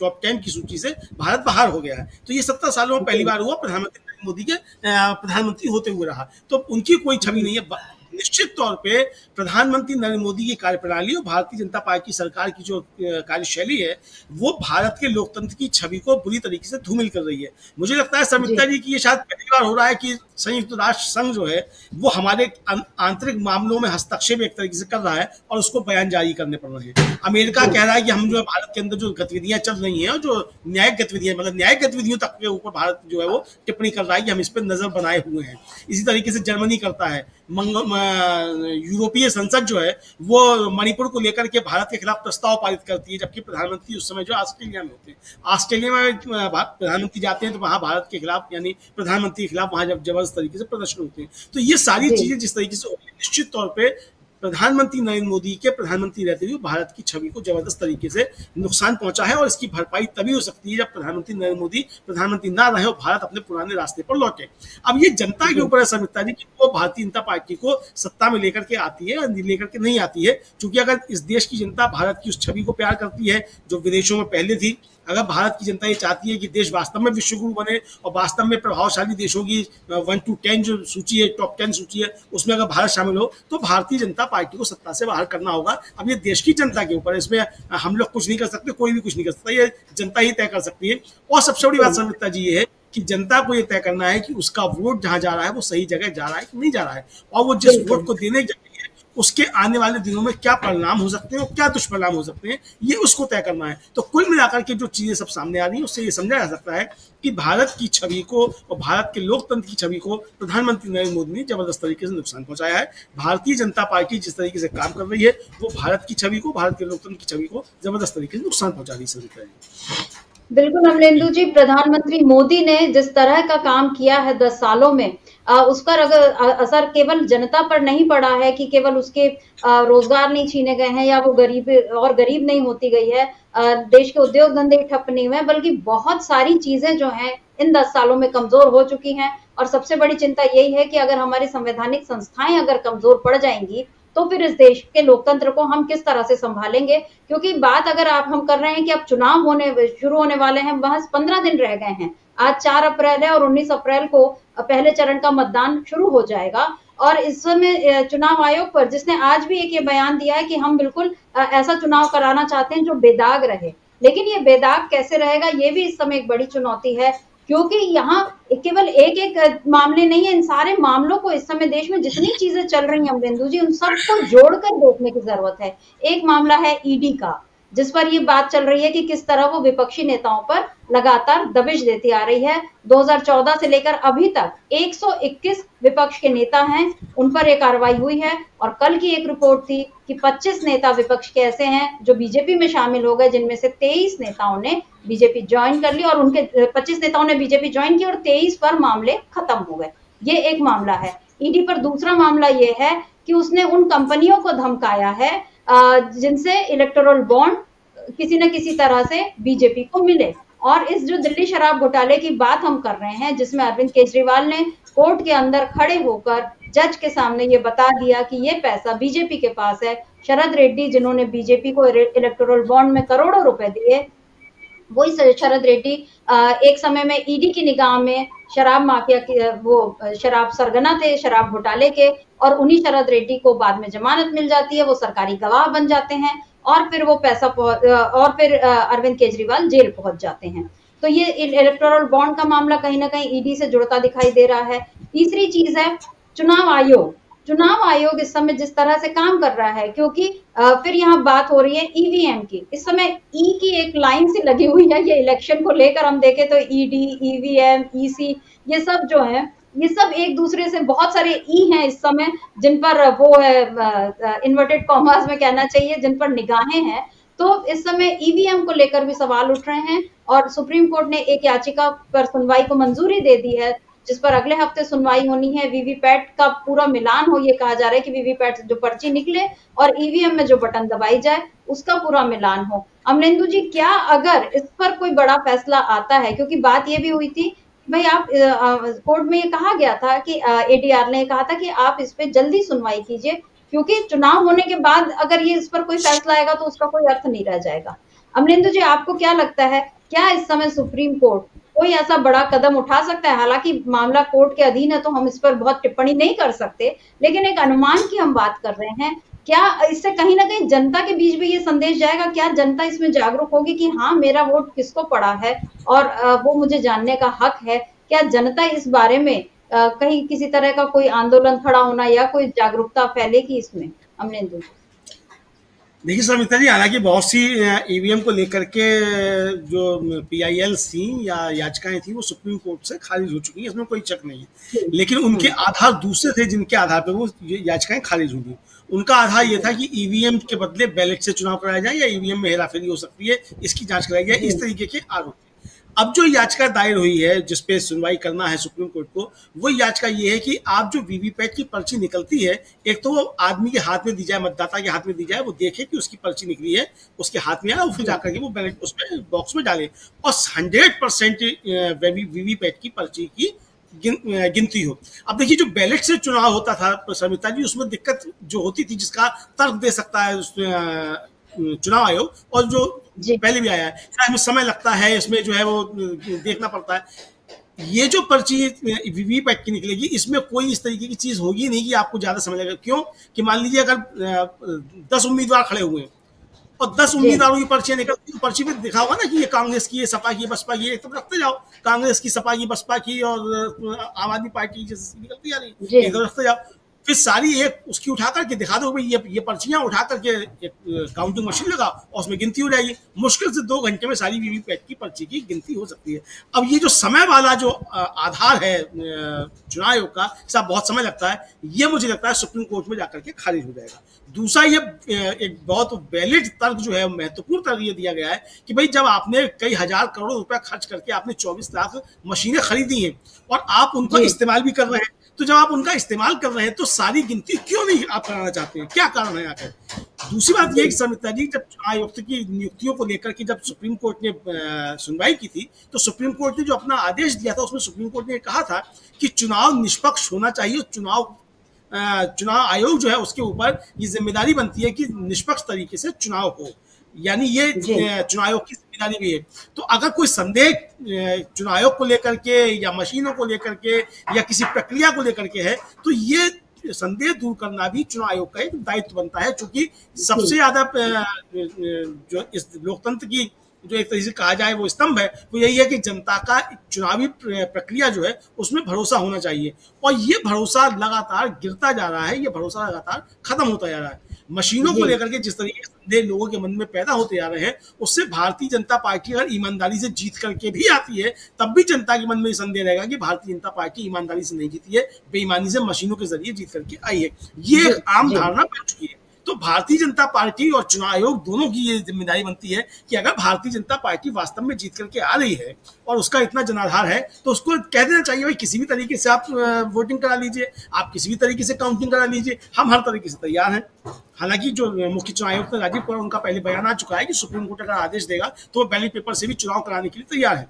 S3: टॉप टेन की सूची से भारत बाहर हो गया है। तो ये सत्तर सालों में पहली बार हुआ प्रधानमंत्री मोदी के प्रधानमंत्री होते हुए रहा। तो उनकी कोई छवि नहीं है। निश्चित तौर पे प्रधानमंत्री नरेंद्र मोदी की कार्यप्रणाली और भारतीय जनता पार्टी की सरकार की जो कार्यशैली है वो भारत के लोकतंत्र की छवि को बुरी तरीके से धूमिल कर रही है। मुझे लगता है समिता जी की ये शायद पहली बार हो रहा है कि संयुक्त राष्ट्र संघ जो है, वो हमारे आंतरिक मामलों में हस्तक्षेप एक तरीके से कर रहा है और उसको बयान जारी करने पड़ रहे हैं। अमेरिका कह रहा है कि हम जो है भारत के अंदर जो गतिविधियाँ चल रही हैं और जो न्यायिक गतिविधियाँ मतलब न्यायिक गतिविधियों तक के ऊपर भारत जो है वो टिप्पणी कर रहा है कि हम इस पर नज़र बनाए हुए हैं। इसी तरीके से जर्मनी करता है। यूरोपीय संसद जो है, वो मणिपुर को लेकर के भारत के खिलाफ प्रस्ताव पारित करती है, जबकि प्रधानमंत्री उस समय जो ऑस्ट्रेलिया में होते हैं। ऑस्ट्रेलिया में प्रधानमंत्री जाते हैं तो वहाँ भारत के खिलाफ, यानी प्रधानमंत्री के खिलाफ वहाँ जब ज़बरदस्त तरीके से प्रदर्शन होते हैं। तो ये सारी चीज़ें जिस तरीके से निश्चित तौर पर प्रधानमंत्री नरेंद्र मोदी के प्रधानमंत्री रहते हुए भारत की छवि को ज़बरदस्त तरीके से नुकसान पहुँचा है और इसकी भरपाई तभी हो सकती है जब प्रधानमंत्री नरेंद्र मोदी प्रधानमंत्री ना रहे और भारत अपने पुराने रास्ते पर लौटे। अब ये जनता के ऊपर है समिता जी की वो भारतीय जनता पार्टी को सत्ता में लेकर के आती है लेकर के नहीं आती है क्योंकि अगर इस देश की जनता भारत की उस छवि को प्यार करती है जो विदेशों में पहले थी अगर भारत की जनता ये चाहती है कि देश वास्तव में विश्वगुरु बने और वास्तव में प्रभावशाली देशों की वन टू टेन जो सूची है टॉप टेन सूची है उसमें अगर भारत शामिल हो तो भारतीय जनता पार्टी को सत्ता से बाहर करना होगा। अब ये देश की जनता के ऊपर है इसमें हम लोग कुछ नहीं कर सकते कोई भी कुछ नहीं कर सकता ये जनता ही तय कर सकती है। और सबसे बड़ी बात समझता जी ये है कि जनता को ये तय करना है कि उसका वोट जहाँ जा रहा है वो सही जगह जा रहा है कि नहीं जा रहा है। और वो जिस वोट को देने उसके आने वाले दिनों में क्या परिणाम हो सकते हैं और क्या दुष्परिणाम हो सकते हैं, ये उसको तय करना है। तो कुल मिलाकर के जो चीज़ें सब सामने आ रही हैं, उससे ये समझा जा सकता है कि भारत की छवि को और भारत के लोकतंत्र की छवि को प्रधानमंत्री नरेंद्र मोदी ने ज़बरदस्त तरीके से नुकसान पहुँचाया है। भारतीय जनता पार्टी जिस तरीके से काम कर रही है, वो भारत की छवि को, भारत के लोकतंत्र की छवि को ज़बरदस्त तरीके से नुकसान पहुँचा रही है
S1: बिल्कुल अमलेंदु जी, प्रधानमंत्री मोदी ने जिस तरह का काम किया है दस सालों में उस पर अगर असर केवल जनता पर नहीं पड़ा है कि केवल उसके रोज़गार नहीं छीने गए हैं या वो गरीब, और गरीब नहीं होती गई है देश के उद्योग धंधे ठप नहीं हुए बल्कि बहुत सारी चीज़ें जो हैं, इन दस सालों में कमज़ोर हो चुकी हैं। और सबसे बड़ी चिंता यही है कि अगर हमारी संवैधानिक संस्थाएँ अगर कमज़ोर पड़ जाएँगी तो फिर इस देश के लोकतंत्र को हम किस तरह से संभालेंगे? क्योंकि बात अगर आप, हम कर रहे हैं कि अब चुनाव होने, शुरू होने वाले हैं वहाँ पंद्रह दिन रह गए हैं। आज चार अप्रैल है और उन्नीस अप्रैल को पहले चरण का मतदान शुरू हो जाएगा। और इस समय चुनाव आयोग पर, जिसने आज भी एक ये बयान दिया है कि हम बिल्कुल ऐसा चुनाव कराना चाहते हैं जो बेदाग रहे। लेकिन ये बेदाग कैसे रहेगा, ये भी इस समय एक बड़ी चुनौती है, क्योंकि यहाँ केवल एक एक मामले नहीं है, इन सारे मामलों को इस समय देश में जितनी चीज़ें चल रही हैं बिंदु जी, उन सबको जोड़कर देखने की ज़रूरत है। एक मामला है ईडी का। जिस पर ये बात चल रही है कि किस तरह वो विपक्षी नेताओं पर लगातार दबिश देती आ रही है। 2014 से लेकर अभी तक 121 विपक्ष के नेता हैं, उन पर यह कार्रवाई हुई है और कल की एक रिपोर्ट थी कि 25 नेता विपक्ष के ऐसे हैं जो बीजेपी में शामिल हो गए, जिनमें से 23 नेताओं ने बीजेपी ज्वाइन कर ली और उनके 25 नेताओं ने बीजेपी ज्वाइन की और 23 पर मामले खत्म हो गए। ये एक मामला है। ईडी पर दूसरा मामला ये है कि उसने उन कंपनियों को धमकाया है जिनसे इलेक्टोरल बॉन्ड किसी न किसी तरह से बीजेपी को मिले। और इस जो दिल्ली शराब घोटाले की बात हम कर रहे हैं, जिसमें अरविंद केजरीवाल ने कोर्ट के अंदर खड़े होकर जज के सामने ये बता दिया कि ये पैसा बीजेपी के पास है। शरद रेड्डी, जिन्होंने बीजेपी को इलेक्टोरल बॉन्ड में करोड़ों रुपए दिए वही शरद रेड्डी एक समय में ईडी की निगाह में शराब माफिया के, वो, शराब सरगना थे, शराब घोटाले के, और उन्हीं शरद रेड्डी को बाद में जमानत मिल जाती है, वो सरकारी गवाह बन जाते हैं। और फिर वो पैसा और फिर अरविंद केजरीवाल जेल पहुँच जाते हैं। तो ये इलेक्टोरल बॉन्ड का मामला कहीं ना कहीं ईडी से जुड़ता दिखाई दे रहा है। तीसरी चीज़ है, चुनाव आयोग। चुनाव आयोग इस समय जिस तरह से काम कर रहा है, क्योंकि फिर यहाँ बात हो रही है ईवीएम की। इस समय ई की एक लाइन से लगी हुई है, ये इलेक्शन को लेकर हम देखें तो ईडी ईवीएम ईसी ये सब जो है ये सब एक दूसरे से बहुत सारे ई हैं इस समय, जिन पर वो है इन्वर्टेड कॉमर्स में कहना चाहिए, जिन पर निगाहें हैं। तो इस समय ईवीएम को लेकर भी सवाल उठ रहे हैं और सुप्रीम कोर्ट ने एक याचिका पर सुनवाई को मंजूरी दे दी है, जिस पर अगले हफ़्ते सुनवाई होनी है। वीवीपैट का पूरा मिलान हो, ये कहा जा रहा है कि वीवीपैट जो पर्ची निकले और ईवीएम में जो बटन दबाई जाए, उसका पूरा मिलान हो। अमरेंदु जी, क्या अगर इस पर कोई बड़ा फैसला आता है, क्योंकि बात यह भी हुई थी भाई, आप कोर्ट में ये कहा गया था कि एडीआर ने कहा था कि आप इस पे जल्दी सुनवाई कीजिए, क्योंकि चुनाव होने के बाद अगर ये इस पर कोई फैसला आएगा तो उसका कोई अर्थ नहीं रह जाएगा। अमरिंदु जी, आपको क्या लगता है, क्या इस समय सुप्रीम कोर्ट कोई ऐसा बड़ा कदम उठा सकता है? हालाँकि मामला कोर्ट के अधीन है तो हम इस पर बहुत टिप्पणी नहीं कर सकते, लेकिन एक अनुमान की हम बात कर रहे हैं क्या इससे कहीं ना कहीं जनता के बीच भी ये संदेश जाएगा? क्या जनता इसमें जागरूक होगी कि हाँ मेरा वोट किसको पड़ा है और वो मुझे जानने का हक है? क्या जनता इस बारे में कहीं किसी तरह का कोई आंदोलन खड़ा होना या कोई जागरूकता फैलेगी इसमें? अमरेंदु
S3: देखिए समिता जी हालाँकि बहुत सी ईवीएम को लेकर के जो पीआईएल थी या याचिकाएँ थी वो सुप्रीम कोर्ट से खारिज हो चुकी है इसमें कोई चक नहीं है। लेकिन उनके आधार दूसरे थे जिनके आधार पर वो याचिकाएँ खारिज हुई उनका आधार ये था कि ईवीएम के बदले बैलेट से चुनाव कराया जाए या ईवीएम में हेराफेरी हो सकती है इसकी जाँच कराई जाए इस तरीके के आरोप अब जो याचिका दायर हुई है जिसपे सुनवाई करना है सुप्रीम कोर्ट को वो याचिका ये है कि आप जो वीवीपैट की पर्ची निकलती है एक तो वो आदमी के हाथ में दी जाए मतदाता के हाथ में दी जाए वो देखे कि उसकी पर्ची निकली है उसके हाथ में आए फिर जाकर के वो बैलेट उसमें बॉक्स में डाले और हंड्रेड परसेंट वीवीपैट की पर्ची की गिन, गिनती हो। अब देखिए जो बैलेट से चुनाव होता था समिता जी उसमें दिक्कत जो होती थी जिसका तर्क दे सकता है चुनाव आयोग और जो पहले भी आया है इसमें समय लगता है इसमें जो है वो देखना पड़ता है। ये जो पर्ची वीवीपैट की निकलेगी इसमें कोई इस तरीके की चीज़ होगी नहीं कि आपको ज़्यादा समय लगेगा। क्यों? कि मान लीजिए अगर दस उम्मीदवार खड़े हुए हैं और दस उम्मीदवारों की पर्चियाँ निकलती तो पर्ची में दिखा होगा ना कि ये कांग्रेस की ये सपा की बसपा की एकदम रखते जाओ। कांग्रेस की सपा की बसपा की और आम आदमी पार्टी जैसे निकलती जा रही है। रखते जाओ। फिर सारी एक उसकी उठा करके दिखा दो भाई ये ये पर्चियाँ उठा करके एक काउंटिंग मशीन लगाओ और उसमें गिनती हो जाएगी। मुश्किल से दो घंटे में सारी वीवीपैट की पर्ची की गिनती हो सकती है। अब ये जो समय वाला जो आधार है चुनाव आयोग का इसका बहुत समय लगता है। ये मुझे लगता है सुप्रीम कोर्ट में जाकर के खारिज हो जाएगा। दूसरा ये एक बहुत वैलिड तर्क जो है महत्वपूर्ण तर्क ये दिया गया है कि भाई जब आपने कई हज़ार करोड़ रुपया खर्च करके आपने चौबीस लाख मशीनें खरीदी हैं और आप उनको इस्तेमाल भी कर रहे हैं तो जब आप उनका इस्तेमाल कर रहे हैं तो सारी गिनती क्यों नहीं आप कराना चाहते हैं? क्या कारण है आकर दूसरी बात यह समिता जी जब आयुक्त की नियुक्तियों को लेकर के जब सुप्रीम कोर्ट ने सुनवाई की थी तो सुप्रीम कोर्ट ने जो अपना आदेश दिया था उसमें सुप्रीम कोर्ट ने कहा था कि चुनाव निष्पक्ष होना चाहिए चुनाव चुनाव आयोग जो है उसके ऊपर ये ज़िम्मेदारी बनती है कि निष्पक्ष तरीके से चुनाव हो। यानी ये चुनाव आयोग की ज़िम्मेदारी भी है तो अगर कोई संदेह चुनाव आयोग को लेकर के या मशीनों को लेकर के या किसी प्रक्रिया को लेकर के है तो ये संदेह दूर करना भी चुनाव आयोग का एक दायित्व बनता है क्योंकि सबसे ज़्यादा जो इस लोकतंत्र की जो एक तरीके से कहा जाए वो स्तंभ है वो यही है कि जनता का चुनावी प्रक्रिया जो है उसमें भरोसा होना चाहिए। और ये भरोसा लगातार गिरता जा रहा है ये भरोसा लगातार खत्म होता जा रहा है। मशीनों को लेकर के जिस तरीके से संदेह लोगों के मन में पैदा होते जा रहे हैं उससे भारतीय जनता पार्टी अगर ईमानदारी से जीत करके भी आती है तब भी जनता के मन में संदेह रहेगा कि भारतीय जनता पार्टी ईमानदारी से नहीं जीती है बेईमानी से मशीनों के ज़रिए जीत करके आई है। ये एक आम धारणा बन चुकी है। तो भारतीय जनता पार्टी और चुनाव आयोग दोनों की ये ज़िम्मेदारी बनती है कि अगर भारतीय जनता पार्टी वास्तव में जीत करके आ रही है और उसका इतना जनाधार है तो उसको कह देना चाहिए, भाई, किसी भी तरीके से आप वोटिंग करा लीजिए, आप किसी भी तरीके से काउंटिंग करा लीजिए, हम हर तरीके से तैयार हैं। हालाँकि जो मुख्य चुनाव आयुक्त राजीव कुमार, उनका पहले बयान आ चुका है कि सुप्रीम कोर्ट अगर आदेश देगा तो वो बैलेट पेपर से भी चुनाव कराने के लिए तैयार है।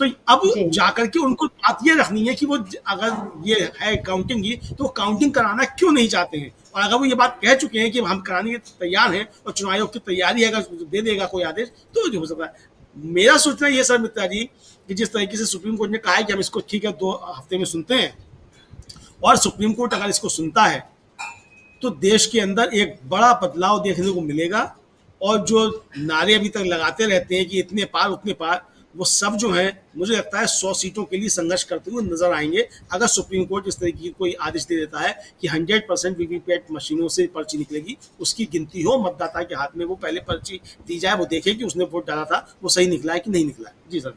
S3: तो अब जाकर के उनको बात ये रखनी है कि वो अगर ये है काउंटिंग की तो काउंटिंग कराना क्यों नहीं चाहते हैं? और अगर वो ये बात कह चुके हैं कि हम कराने के तैयार हैं और चुनाव आयोग की तैयारी है अगर दे देगा कोई आदेश तो जो हो सकता। है मेरा सोचना ये सर मित्रा जी कि जिस तरीके से सुप्रीम कोर्ट ने कहा है कि हम इसको ठीक है दो हफ़्ते में सुनते हैं और सुप्रीम कोर्ट अगर इसको सुनता है तो देश के अंदर एक बड़ा बदलाव देखने को मिलेगा और जो नारे अभी तक लगाते रहते हैं कि इतने पार उतने पार वो सब जो है, मुझे लगता है सौ सीटों के लिए संघर्ष करते हुए नज़र आएँगे। अगर सुप्रीम कोर्ट इस तरीके की कोई आदेश दे देता है कि हंड्रेड परसेंट वीवीपैट मशीनों से पर्ची निकलेगी, उसकी गिनती हो, मतदाता के हाथ में वो पहले पर्ची दी जाए, वो देखे कि उसने वोट डाला था, वो सही निकला है कि नहीं निकला है। जी सर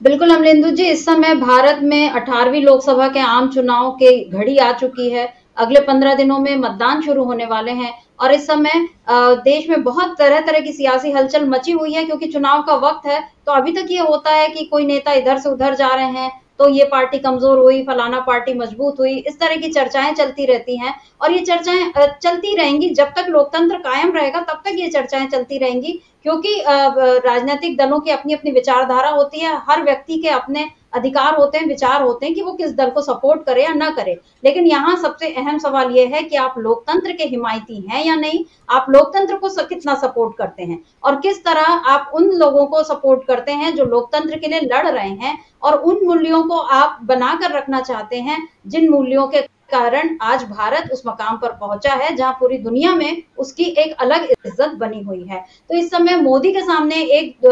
S1: बिल्कुल अमलेंदु जी, इस समय भारत में अठारहवीं लोकसभा के आम चुनाव के घड़ी आ चुकी है। अगले पंद्रह दिनों में मतदान शुरू होने वाले हैं। और इस समय देश में बहुत तरह तरह की सियासी हलचल मची हुई है, क्योंकि चुनाव का वक्त है। तो अभी तक ये होता है कि कोई नेता इधर से उधर जा रहे हैं तो ये पार्टी कमज़ोर हुई, फलाना पार्टी मज़बूत हुई, इस तरह की चर्चाएँ चलती रहती हैं। और ये चर्चाएँ चलती रहेंगी जब तक लोकतंत्र कायम रहेगा, तब तक ये चर्चाएँ चलती रहेंगी। क्योंकि राजनीतिक दलों की अपनी अपनी विचारधारा होती है, हर व्यक्ति के अपने अधिकार होते हैं, विचार होते हैं कि वो किस दल को सपोर्ट करे या ना करे। लेकिन यहाँ सबसे अहम सवाल ये है कि आप लोकतंत्र के हिमायती हैं या नहीं? आप लोकतंत्र को कितना सपोर्ट करते हैं? और किस तरह आप उन लोगों को सपोर्ट करते हैं जो लोकतंत्र के लिए लड़ रहे हैं और उन मूल्यों को आप बनाकर रखना चाहते हैं, जिन मूल्यों के कारण आज भारत उस मकाम पर पहुँचा है जहाँ पूरी दुनिया में उसकी एक अलग इज़्ज़त बनी हुई है। तो इस समय मोदी के सामने एक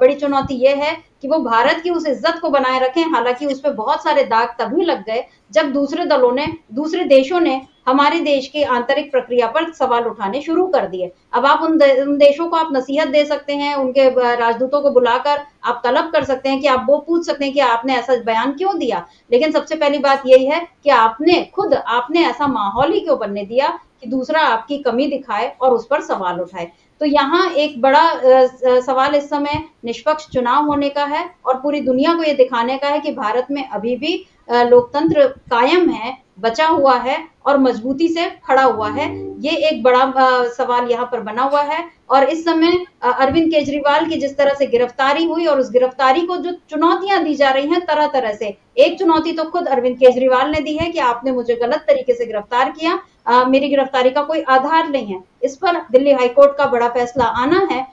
S1: बड़ी चुनौती यह है कि वो भारत की उस इज़्ज़त को बनाए रखें। हालाँकि उस पर बहुत सारे दाग तभी लग गए जब दूसरे दलों ने दूसरे देशों ने हमारे देश की आंतरिक प्रक्रिया पर सवाल उठाने शुरू कर दिए। अब आप उन, दे, उन देशों को आप नसीहत दे सकते हैं उनके राजदूतों को बुलाकर आप तलब कर सकते हैं कि आप वो पूछ सकते हैं कि आपने ऐसा बयान क्यों दिया? लेकिन सबसे पहली बात यही है कि आपने खुद आपने ऐसा माहौल ही क्यों बनने दिया कि दूसरा आपकी कमी दिखाए और उस पर सवाल उठाए? तो यहाँ एक बड़ा सवाल इस समय निष्पक्ष चुनाव होने का है और पूरी दुनिया को ये दिखाने का है कि भारत में अभी भी लोकतंत्र कायम है, बचा हुआ है और मजबूती से खड़ा हुआ है। ये एक बड़ा सवाल यहाँ पर बना हुआ है और इस समय अरविंद केजरीवाल की जिस तरह से गिरफ्तारी हुई और उस गिरफ्तारी को जो चुनौतियाँ दी जा रही हैं तरह तरह से, एक चुनौती तो खुद अरविंद केजरीवाल ने दी है कि आपने मुझे गलत तरीके से गिरफ़्तार किया आ, मेरी गिरफ्तारी का कोई आधार नहीं है। इस पर दिल्ली हाईकोर्ट का बड़ा फैसला आना है।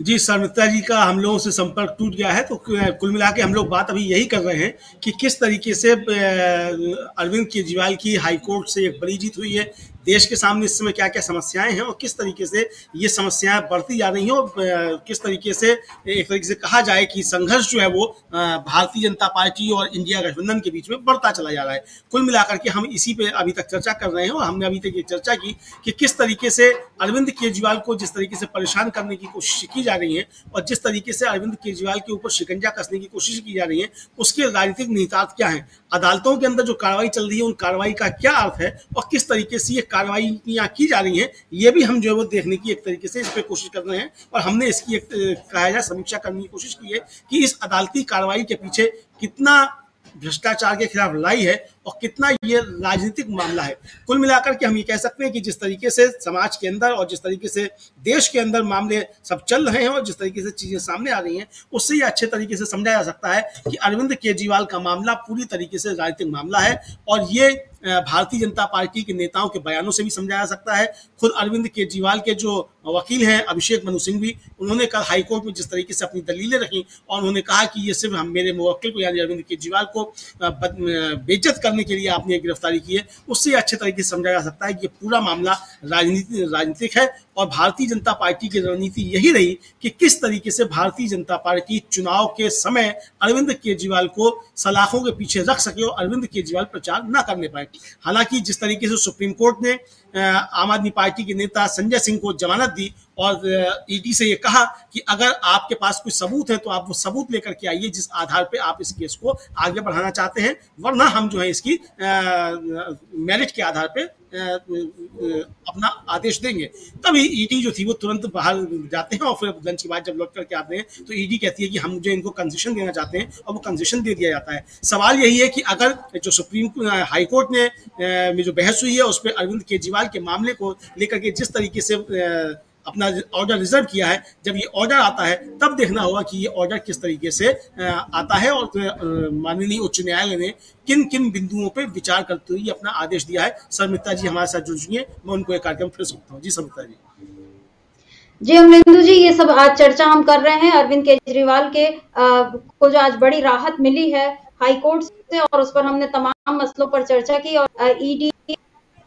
S3: जी सरमिता जी का हम लोगों से संपर्क टूट गया है तो कुल मिला हम लोग बात अभी यही कर रहे हैं कि किस तरीके से अरविंद केजरीवाल की हाईकोर्ट से एक बड़ी जीत हुई है। देश के सामने इस समय क्या क्या समस्याएँ हैं और किस तरीके से ये समस्याएँ बढ़ती जा रही हैं और किस तरीके से, एक तरीके से कहा जाए कि संघर्ष जो है वो भारतीय जनता पार्टी और इंडिया गठबंधन के बीच में बढ़ता चला जा रहा है। कुल मिलाकर के हम इसी पे अभी तक चर्चा कर रहे हैं और हमने अभी तक ये चर्चा की कि किस तरीके से अरविंद केजरीवाल को जिस तरीके से परेशान करने की कोशिश की जा रही है और जिस तरीके से अरविंद केजरीवाल के ऊपर शिकंजा कसने की कोशिश की जा रही है, उसके राजनीतिक निहितार्थ क्या है? अदालतों के अंदर जो कार्रवाई चल रही है, उन कार्रवाई का क्या अर्थ है और किस तरीके से ये कार्रवाई की जा रही हैं, ये भी हम जो है वो देखने की एक तरीके से इस पर कोशिश कर रहे हैं और हमने इसकी एक, कहा जाए समीक्षा करने की कोशिश की है कि इस अदालती कार्रवाई के पीछे कितना भ्रष्टाचार के खिलाफ लड़ाई है और कितना ये राजनीतिक मामला है। कुल मिलाकर के हम ये कह सकते हैं कि जिस तरीके से समाज के अंदर और जिस तरीके से देश के अंदर मामले सब चल रहे हैं और जिस तरीके से चीज़ें सामने आ रही हैं, उससे ये अच्छे तरीके से समझा जा सकता है कि अरविंद केजरीवाल का मामला पूरी तरीके से राजनीतिक मामला है और ये भारतीय जनता पार्टी के नेताओं के बयानों से भी समझा जा सकता है। खुद अरविंद केजरीवाल के जो वकील हैं, अभिषेक मनु सिंह भी, उन्होंने कल हाईकोर्ट में जिस तरीके से अपनी दलीलें रखी और उन्होंने कहा कि ये सिर्फ़ हम मेरे मुवक्किल को, यानी अरविंद केजरीवाल को बेइज्जत करने के लिए आपने गिरफ्तारी की है, उससे अच्छे तरीके से समझा जा सकता है कि पूरा मामला राजनीति, राजनीतिक है और भारतीय जनता पार्टी की रणनीति यही रही कि किस तरीके से भारतीय जनता पार्टी चुनाव के समय अरविंद केजरीवाल को सलाखों के पीछे रख सके और अरविंद केजरीवाल प्रचार न करने पाए। हालाँकि जिस तरीके से सुप्रीम कोर्ट ने आम आदमी पार्टी के नेता संजय सिंह को जमानत दी और ईडी से ये कहा कि अगर आपके पास कोई सबूत है तो आप वो सबूत लेकर के आइए जिस आधार पे आप इस केस को आगे बढ़ाना चाहते हैं, वरना हम जो है इसकी मेरिट के आधार पे अपना आदेश देंगे। तभी ईडी जो थी वो तुरंत बाहर जाते हैं और फिर लंच के बाद जब लौट करके आते हैं तो ईडी कहती है कि हम जो इनको कंसेशन देना चाहते हैं और वो कंसेशन दे दिया जाता है। सवाल यही है कि अगर जो सुप्रीम हाईकोर्ट ने में जो बहस हुई है, उस पर अरविंद केजरीवाल के मामले को लेकर के जिस तरीके से अपना ऑर्डर रिज़र्व किया है। जब ये ऑर्डर आता है तब देखना होगा कि ये ऑर्डर किस तरीके से आता है और माननीय उच्च न्यायालय ने किन किन बिंदुओं पर विचार करते हुए अपना आदेश दिया है। सरमिता जी हमारे साथ जुड़ चुकी है। मैं उनको एक कार्यक्रम फिर सकता हूँ। जी सरमिता जी।
S1: जी अमरिंदु जी ये सब आज चर्चा हम कर रहे हैं। अरविंद केजरीवाल के आ, को जो आज बड़ी राहत मिली है हाई कोर्ट से और उस पर हमने तमाम मसलों पर चर्चा की और ईडी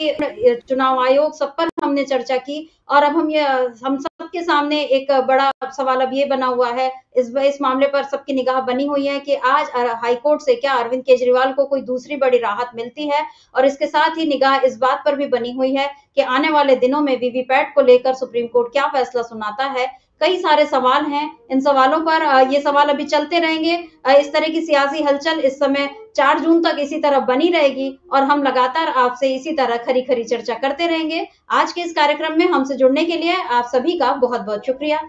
S1: चुनाव आयोग सब पर हमने चर्चा की और अब हम ये, हम सबके सामने एक बड़ा सवाल अब ये बना हुआ है। इस इस मामले पर सबकी निगाह बनी हुई है कि आज हाईकोर्ट से क्या अरविंद केजरीवाल को कोई दूसरी बड़ी राहत मिलती है? और इसके साथ ही निगाह इस बात पर भी बनी हुई है कि आने वाले दिनों में वीवीपैट को लेकर सुप्रीम कोर्ट क्या फैसला सुनाता है? कई सारे सवाल हैं। इन सवालों पर ये सवाल अभी चलते रहेंगे। इस तरह की सियासी हलचल इस समय चार जून तक इसी तरह बनी रहेगी और हम लगातार आपसे इसी तरह खरी खरी चर्चा करते रहेंगे। आज के इस कार्यक्रम में हमसे जुड़ने के लिए आप सभी का बहुत बहुत शुक्रिया।